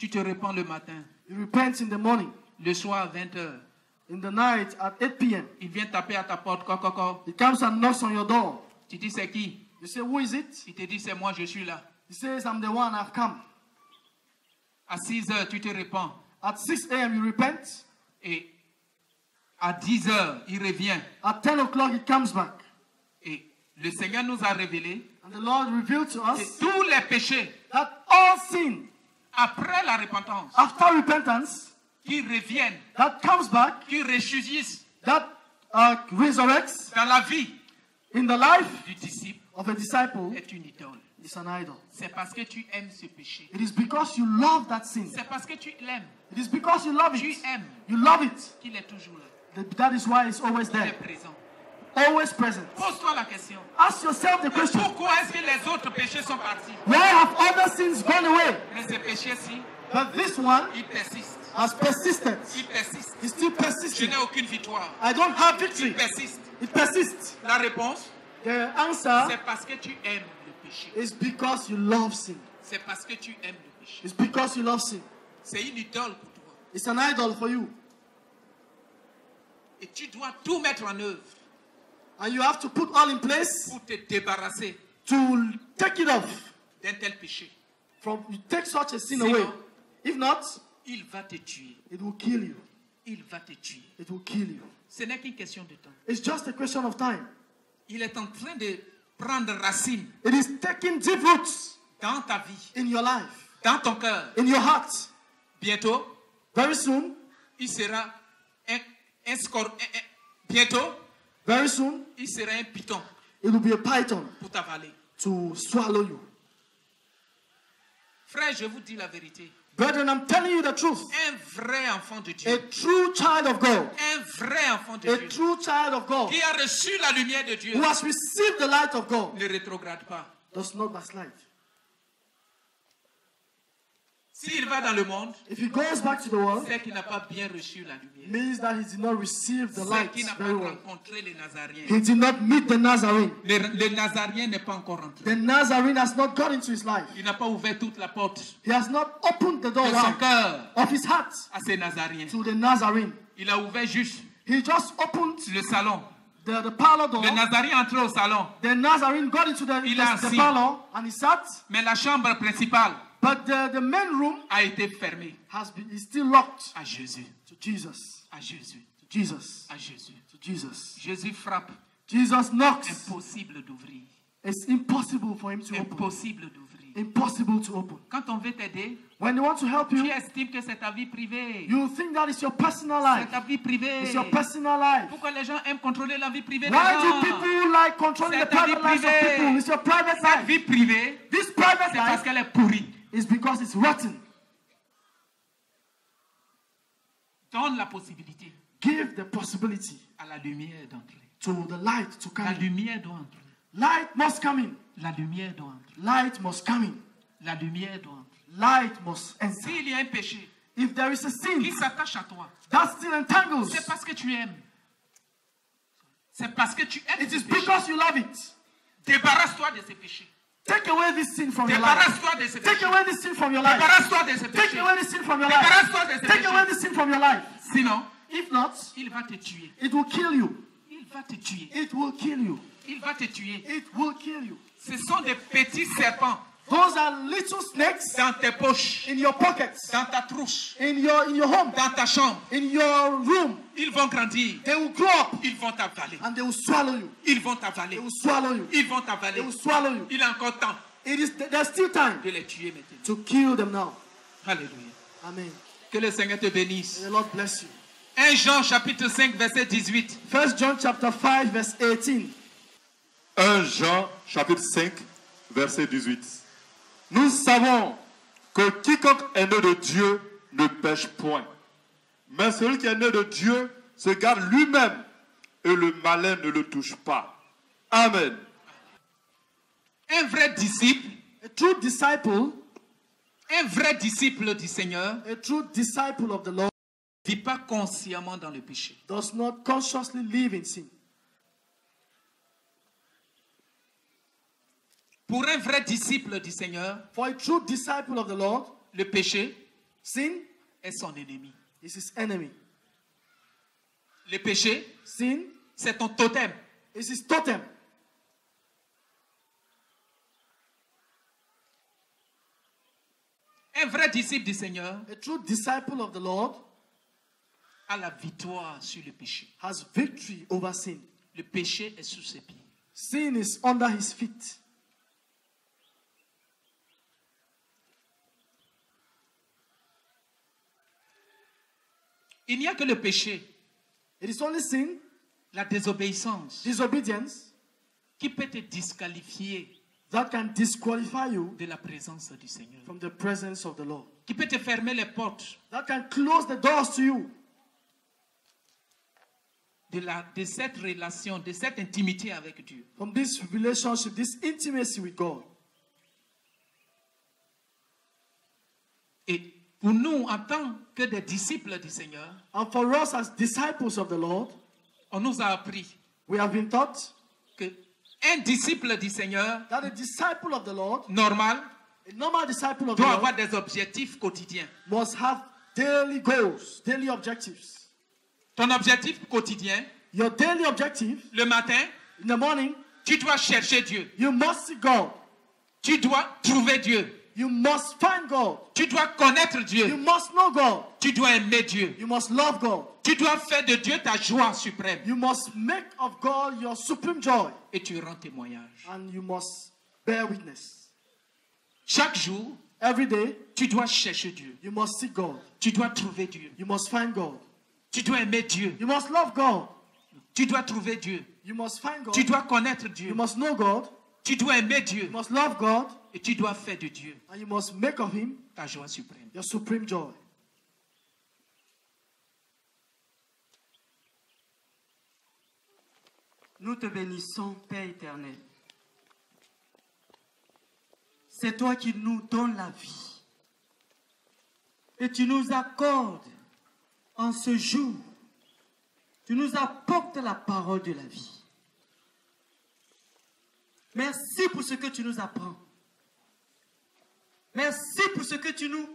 Tu te répands le matin, You repent in the morning, le soir à 20h. in the night at 8 p.m. Il vient taper à ta porte. He comes and knocks on your door. Tu dis c'est qui? You say, Who is it? Il te dit c'est moi, je suis là. He says, I'm the one, I've come. À 6h, tu te répands. At 6 a.m., you repent. Et à 10h, il revient. At 10 o'clock, he comes back. Et le Seigneur nous a révélé And the Lord revealed to us tous les péchés, that all sin, après la repentance, after repentance, qui reviennent, that comes back, qui ressurgissent that uh, resurrects dans la vie in the life du disciple, of a disciple est une idole. is an idol. C'est parce que tu aimes ce péché. It is because you love that sin. C'est parce que tu l'aimes, It is because you love tu it. aimes You love it. qu'il est toujours là. That- That is why it's always Il est there. présent. Always present. Pose-toi la question. Ask yourself the question Pourquoi est-ce que les autres péchés sont partis? Why have other sins gone away? Mais ce péché-ci, But this one il persiste. has persisted. Il persiste. Still Je persisting. n'ai aucune victoire. I don't have Il victory. persiste. It persists. La réponse, The answer c'est parce que tu aimes le péché. is because you love sin. C'est parce que tu aimes le péché. It's because you love sin. C'est une idole pour toi. It's an idol for you. Et tu dois tout mettre en œuvre And you have to put all in place pour te débarrasser to take it off. d'un tel péché. From you take such a sin Sinon- away. If not, Il va te tuer. it will kill you. Il va te tuer. It will kill you. Ce n'est qu'une question de temps. It's just a question of time. Il est en train de prendre racine It is taking deep roots dans ta vie, in your life, dans ton cœur. in your heart. Bientôt, Very soon, il sera un un scor- un- un- bientôt, Very soon, il sera un python it will be a python pour t'avaler. to swallow you. Frère, je vous dis la vérité. Brethren, I'm telling you the truth. Un vrai enfant de A true child of God, un vrai enfant de a Dieu, true child of God qui a reçu la lumière de Dieu, who has received the light of God ne rétrograde pas. does not backslide. S'il va dans le monde, If he goes back to the world, c'est qu'il n'a pas bien reçu la lumière. means that he did not receive the C'est light qu'il n'a pas rencontré les Nazaréens. He did not meet the Nazarene. Le, le Nazarien n'est pas encore rentré. The Nazarene has not got into his life. Il n'a pas ouvert toute la porte He has not opened the door de son cœur of his heart à ces Nazariens. to the Nazarene. Il a ouvert juste He just opened le salon. the, the parlor door. Le Nazarien entré au salon, The Nazarene got into the, Il the, a the assis. parlor and he sat, mais la chambre principale but the, the main room a été fermée has been is still locked à Jésus. to Jesus. À Jésus. To Jesus. À Jésus. To Jesus. Jésus frappe. Jesus knocks. Impossible d'ouvrir. It's impossible for him to open. Impossible d'ouvrir. Impossible to open. Quand on veut t'aider, When they want to help tu you, estimes que c'est ta vie privée. you think that is your personal C'est life. ta vie privée. It's your personal life. Pourquoi les gens aiment contrôler la vie privée des Why do gens? people like controlling C'est the private lives of privée. people? It's your private Cette life. vie privée, This private c'est parce life qu'elle est pourrie. Is because it's rotten. Donne la possibilité Give the possibility à la lumière d'entrer. to the light to La come in. lumière doit entrer. Light must come in. La lumière doit entrer. Light must come in. La lumière doit entrer. Light must enter. S'il y a un péché If there is a sin qui s'attache à toi, that still entangles, c'est parce que tu aimes. C'est parce que tu aimes it is because you love it. Débarrasse-toi de ces péchés. Take away this sin from your life. Débarrasse-toi de ces Take away this sin from your life. Débarrasse-toi de ces Take away this sin from your life. Débarrasse-toi de ces Take away this sin from your life. Sinon, If not, il va te tuer. it will kill you. Il va te tuer. It will kill you. Il va te tuer. It will kill you. Ce sont des petits serpents Those are little snakes dans tes poches, in your pockets, dans ta trousse, in your in your home, dans ta chambre. in your room. Ils vont grandir. They will grow up Ils vont t'avaler. and they will swallow you. Ils vont t'avaler. They will swallow you. Ils vont They t'avaler. will swallow you. Il a encore temps It is there's still time de les tuer maintenant. to kill them now. Alléluia. Amen. Que le Seigneur te bénisse. May the Lord bless you. 1 Jean chapitre 5 verset 18. First John chapter 5 verse 18. 1 Jean chapitre 5 verset 18. Nous savons que quiconque est né de Dieu ne pêche point. Mais celui qui est né de Dieu se garde lui-même et le malin ne le touche pas. Amen. Un vrai disciple, A true disciple, un vrai disciple du Seigneur a true disciple of the Lord ne vit pas consciemment dans le péché. does not consciously live in sin. Pour un vrai disciple du Seigneur, For a true disciple of the Lord, le péché sin est son ennemi. is his enemy. Le péché, Sin c'est ton totem. is his totem. Un vrai disciple du Seigneur A true disciple of the Lord a la victoire sur le péché. has victory over sin. Le péché est sous ses pieds. Sin is under his feet. Il n'y a que le péché, It is only sin, la désobéissance, disobedience, qui peut te disqualifier that can disqualify you de la présence du Seigneur. from the presence of the Lord. Qui peut te fermer les portes That can close the doors to you de, la, de cette relation, de cette intimité avec Dieu. from this relationship, this intimacy with God. Et pour nous, en tant que des disciples du Seigneur, And for us as disciples of the Lord, on nous a appris we have been taught que un disciple du Seigneur that a disciple of the Lord, normal a normal disciple of the doit Lord, avoir des objectifs quotidiens. must have daily goals, daily objectives. Ton objectif quotidien, Your daily objective le matin, in the morning, tu dois chercher Dieu. you must see God. Tu dois trouver Dieu. You must find God. Tu dois connaître You must know God. Tu dois aimer Dieu. You must love God. Tu dois faire de Dieu ta joie suprême. You must make of God your supreme joy. Et tu rends témoignage. And you must bear witness. Chaque jour, Every day, tu dois chercher Dieu. you must seek God. Tu dois trouver Dieu. You must find God. Tu dois aimer Dieu. You must love God. Tu dois trouver Dieu. You must find God. Tu dois connaître Dieu. You must know God. Tu dois aimer Dieu. You must love God. Et tu dois faire de Dieu And you must make of Him ta joie suprême. your supreme joy. Nous te bénissons, Père éternel. C'est toi qui nous donnes la vie. Et tu nous accordes en ce jour, tu nous apportes la parole de la vie. Merci pour ce que tu nous apprends. Merci pour ce que tu nous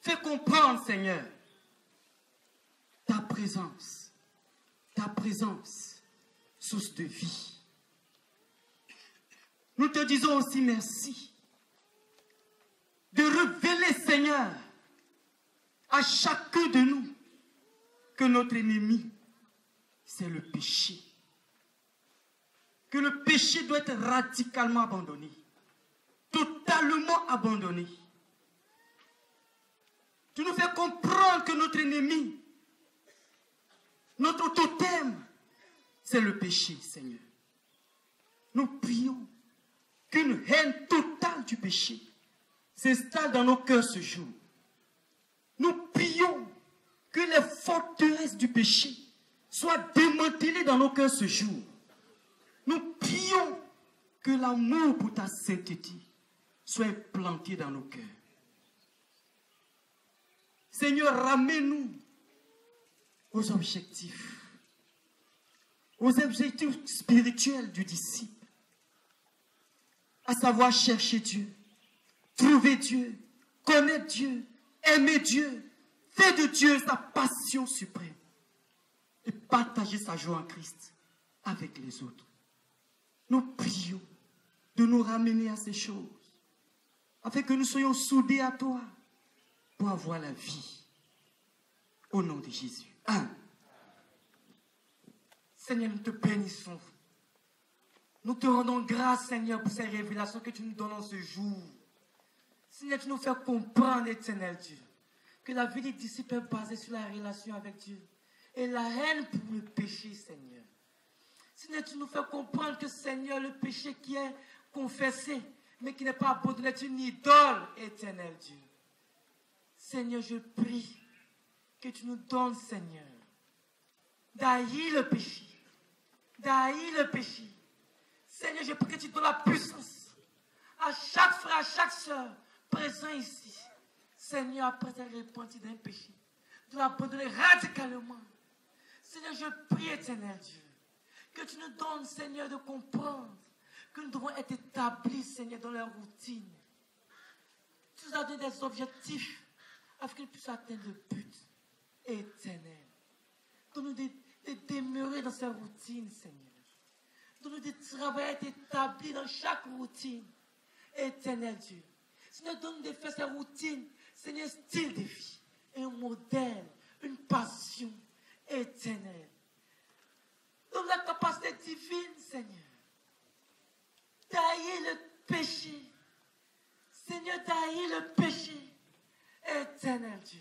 fais comprendre, Seigneur. Ta présence, ta présence, source de vie. Nous te disons aussi merci de révéler, Seigneur, à chacun de nous que notre ennemi, c'est le péché. Que le péché doit être radicalement abandonné, totalement abandonné. Tu nous fais comprendre que notre ennemi, notre totem, c'est le péché, Seigneur. Nous prions qu'une haine totale du péché s'installe dans nos cœurs ce jour. Nous prions que les forteresses du péché soient démantelées dans nos cœurs ce jour. Nous prions que l'amour pour ta sainteté soit implanté dans nos cœurs. Seigneur, ramène-nous aux objectifs, aux objectifs spirituels du disciple, à savoir chercher Dieu, trouver Dieu, connaître Dieu, aimer Dieu, faire de Dieu sa passion suprême et partager sa joie en Christ avec les autres. Nous prions de nous ramener à ces choses afin que nous soyons soudés à toi pour avoir la vie. Au nom de Jésus. Seigneur, nous te bénissons. Nous te rendons grâce, Seigneur, pour ces révélations que tu nous donnes en ce jour. Seigneur, tu nous fais comprendre, éternel Dieu, que la vie des disciples est basée sur la relation avec Dieu et la haine pour le péché, Seigneur. Seigneur, tu nous fais comprendre que, Seigneur, le péché qui est confessé, mais qui n'est pas abandonné, est une idole, éternel Dieu. Seigneur, je prie que tu nous donnes, Seigneur, d'haïr le péché, d'haïr le péché. Seigneur, je prie que tu donnes la puissance à chaque frère, à chaque soeur présent ici. Seigneur, après t'être repenti d'un péché, de l'abandonner radicalement. Seigneur, je prie, éternel Dieu, que tu nous donnes, Seigneur, de comprendre que nous devons être établis, Seigneur, dans la routine. Tu nous as donné des objectifs afin que nous puissions atteindre le but éternel. Donne-nous de, de demeurer dans cette routine, Seigneur. Donne-nous de travailler, être établis dans chaque routine. Éternel Dieu. Seigneur, donne-nous de faire cette routine, Seigneur, style de vie, un modèle, une passion éternelle. Donne la capacité divine, Seigneur. Tailler le péché. Seigneur, tailler le péché. Éternel Dieu.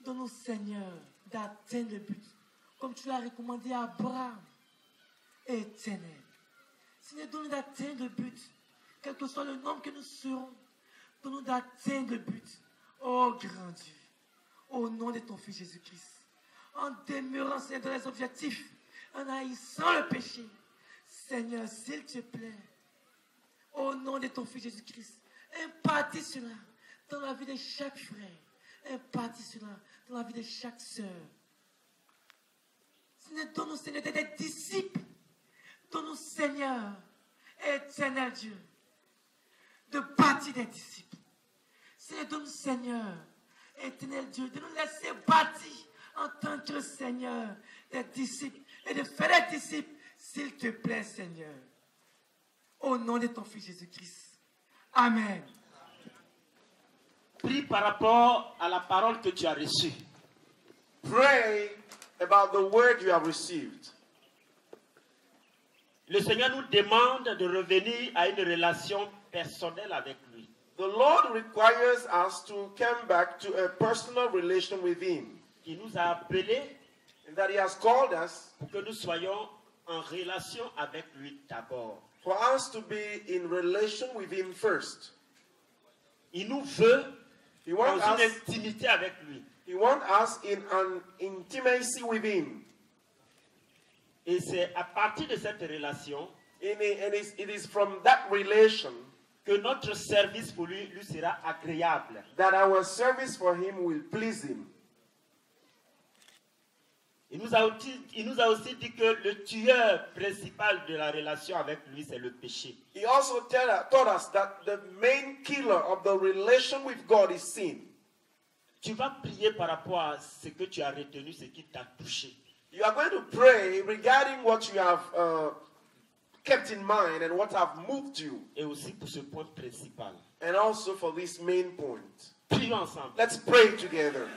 Donne-nous, Seigneur, d'atteindre le but. Comme tu l'as recommandé à Abraham. Éternel. Seigneur, donne-nous d'atteindre le but. Quel que soit le nombre que nous serons. Donne-nous d'atteindre le but. Oh grand Dieu. Au nom de ton Fils Jésus-Christ. En demeurant, Seigneur, dans les objectifs. En haïssant le péché. Seigneur, s'il te plaît. Au nom de ton Fils Jésus-Christ. Impartis cela dans la vie de chaque frère. Impartis cela dans la vie de chaque sœur. Seigneur, donne-nous, Seigneur, d'être des disciples. Donne-nous, Seigneur, éternel Dieu, de bâtir des disciples. Seigneur, donne-nous, Seigneur, éternel Dieu, de nous laisser bâtir en tant que Seigneur des disciples et de faire des disciples, s'il te plaît, Seigneur. Au nom de ton Fils Jésus-Christ. Amen. Prie par rapport à la parole que tu as reçue. Pray about the word you have received. Le Seigneur nous demande de revenir à une relation personnelle avec lui. The Lord requires us to come back to a personal relation with Him. Il nous a appelés and that He has called us pour que nous soyons en relation avec lui d'abord. for us to be in relation with Him first. Il nous veut He dans wants une us, intimité avec lui. He wants us in an intimacy with Him. Et c'est à partir de cette relation And it is from that relation que notre service pour lui, lui sera agréable. that our service for Him will please Him. Il nous, a aussi, il nous a aussi dit que le tueur principal de la relation avec lui, c'est le péché. He also taught us that the main killer of the relation with God is sin. Tu vas prier par rapport à ce que tu as retenu, ce qui t'a touché. You are going to pray regarding what you have uh, kept in mind and what have moved you, Et aussi pour ce point principal. and also for this main point. Prions ensemble. Let's pray together.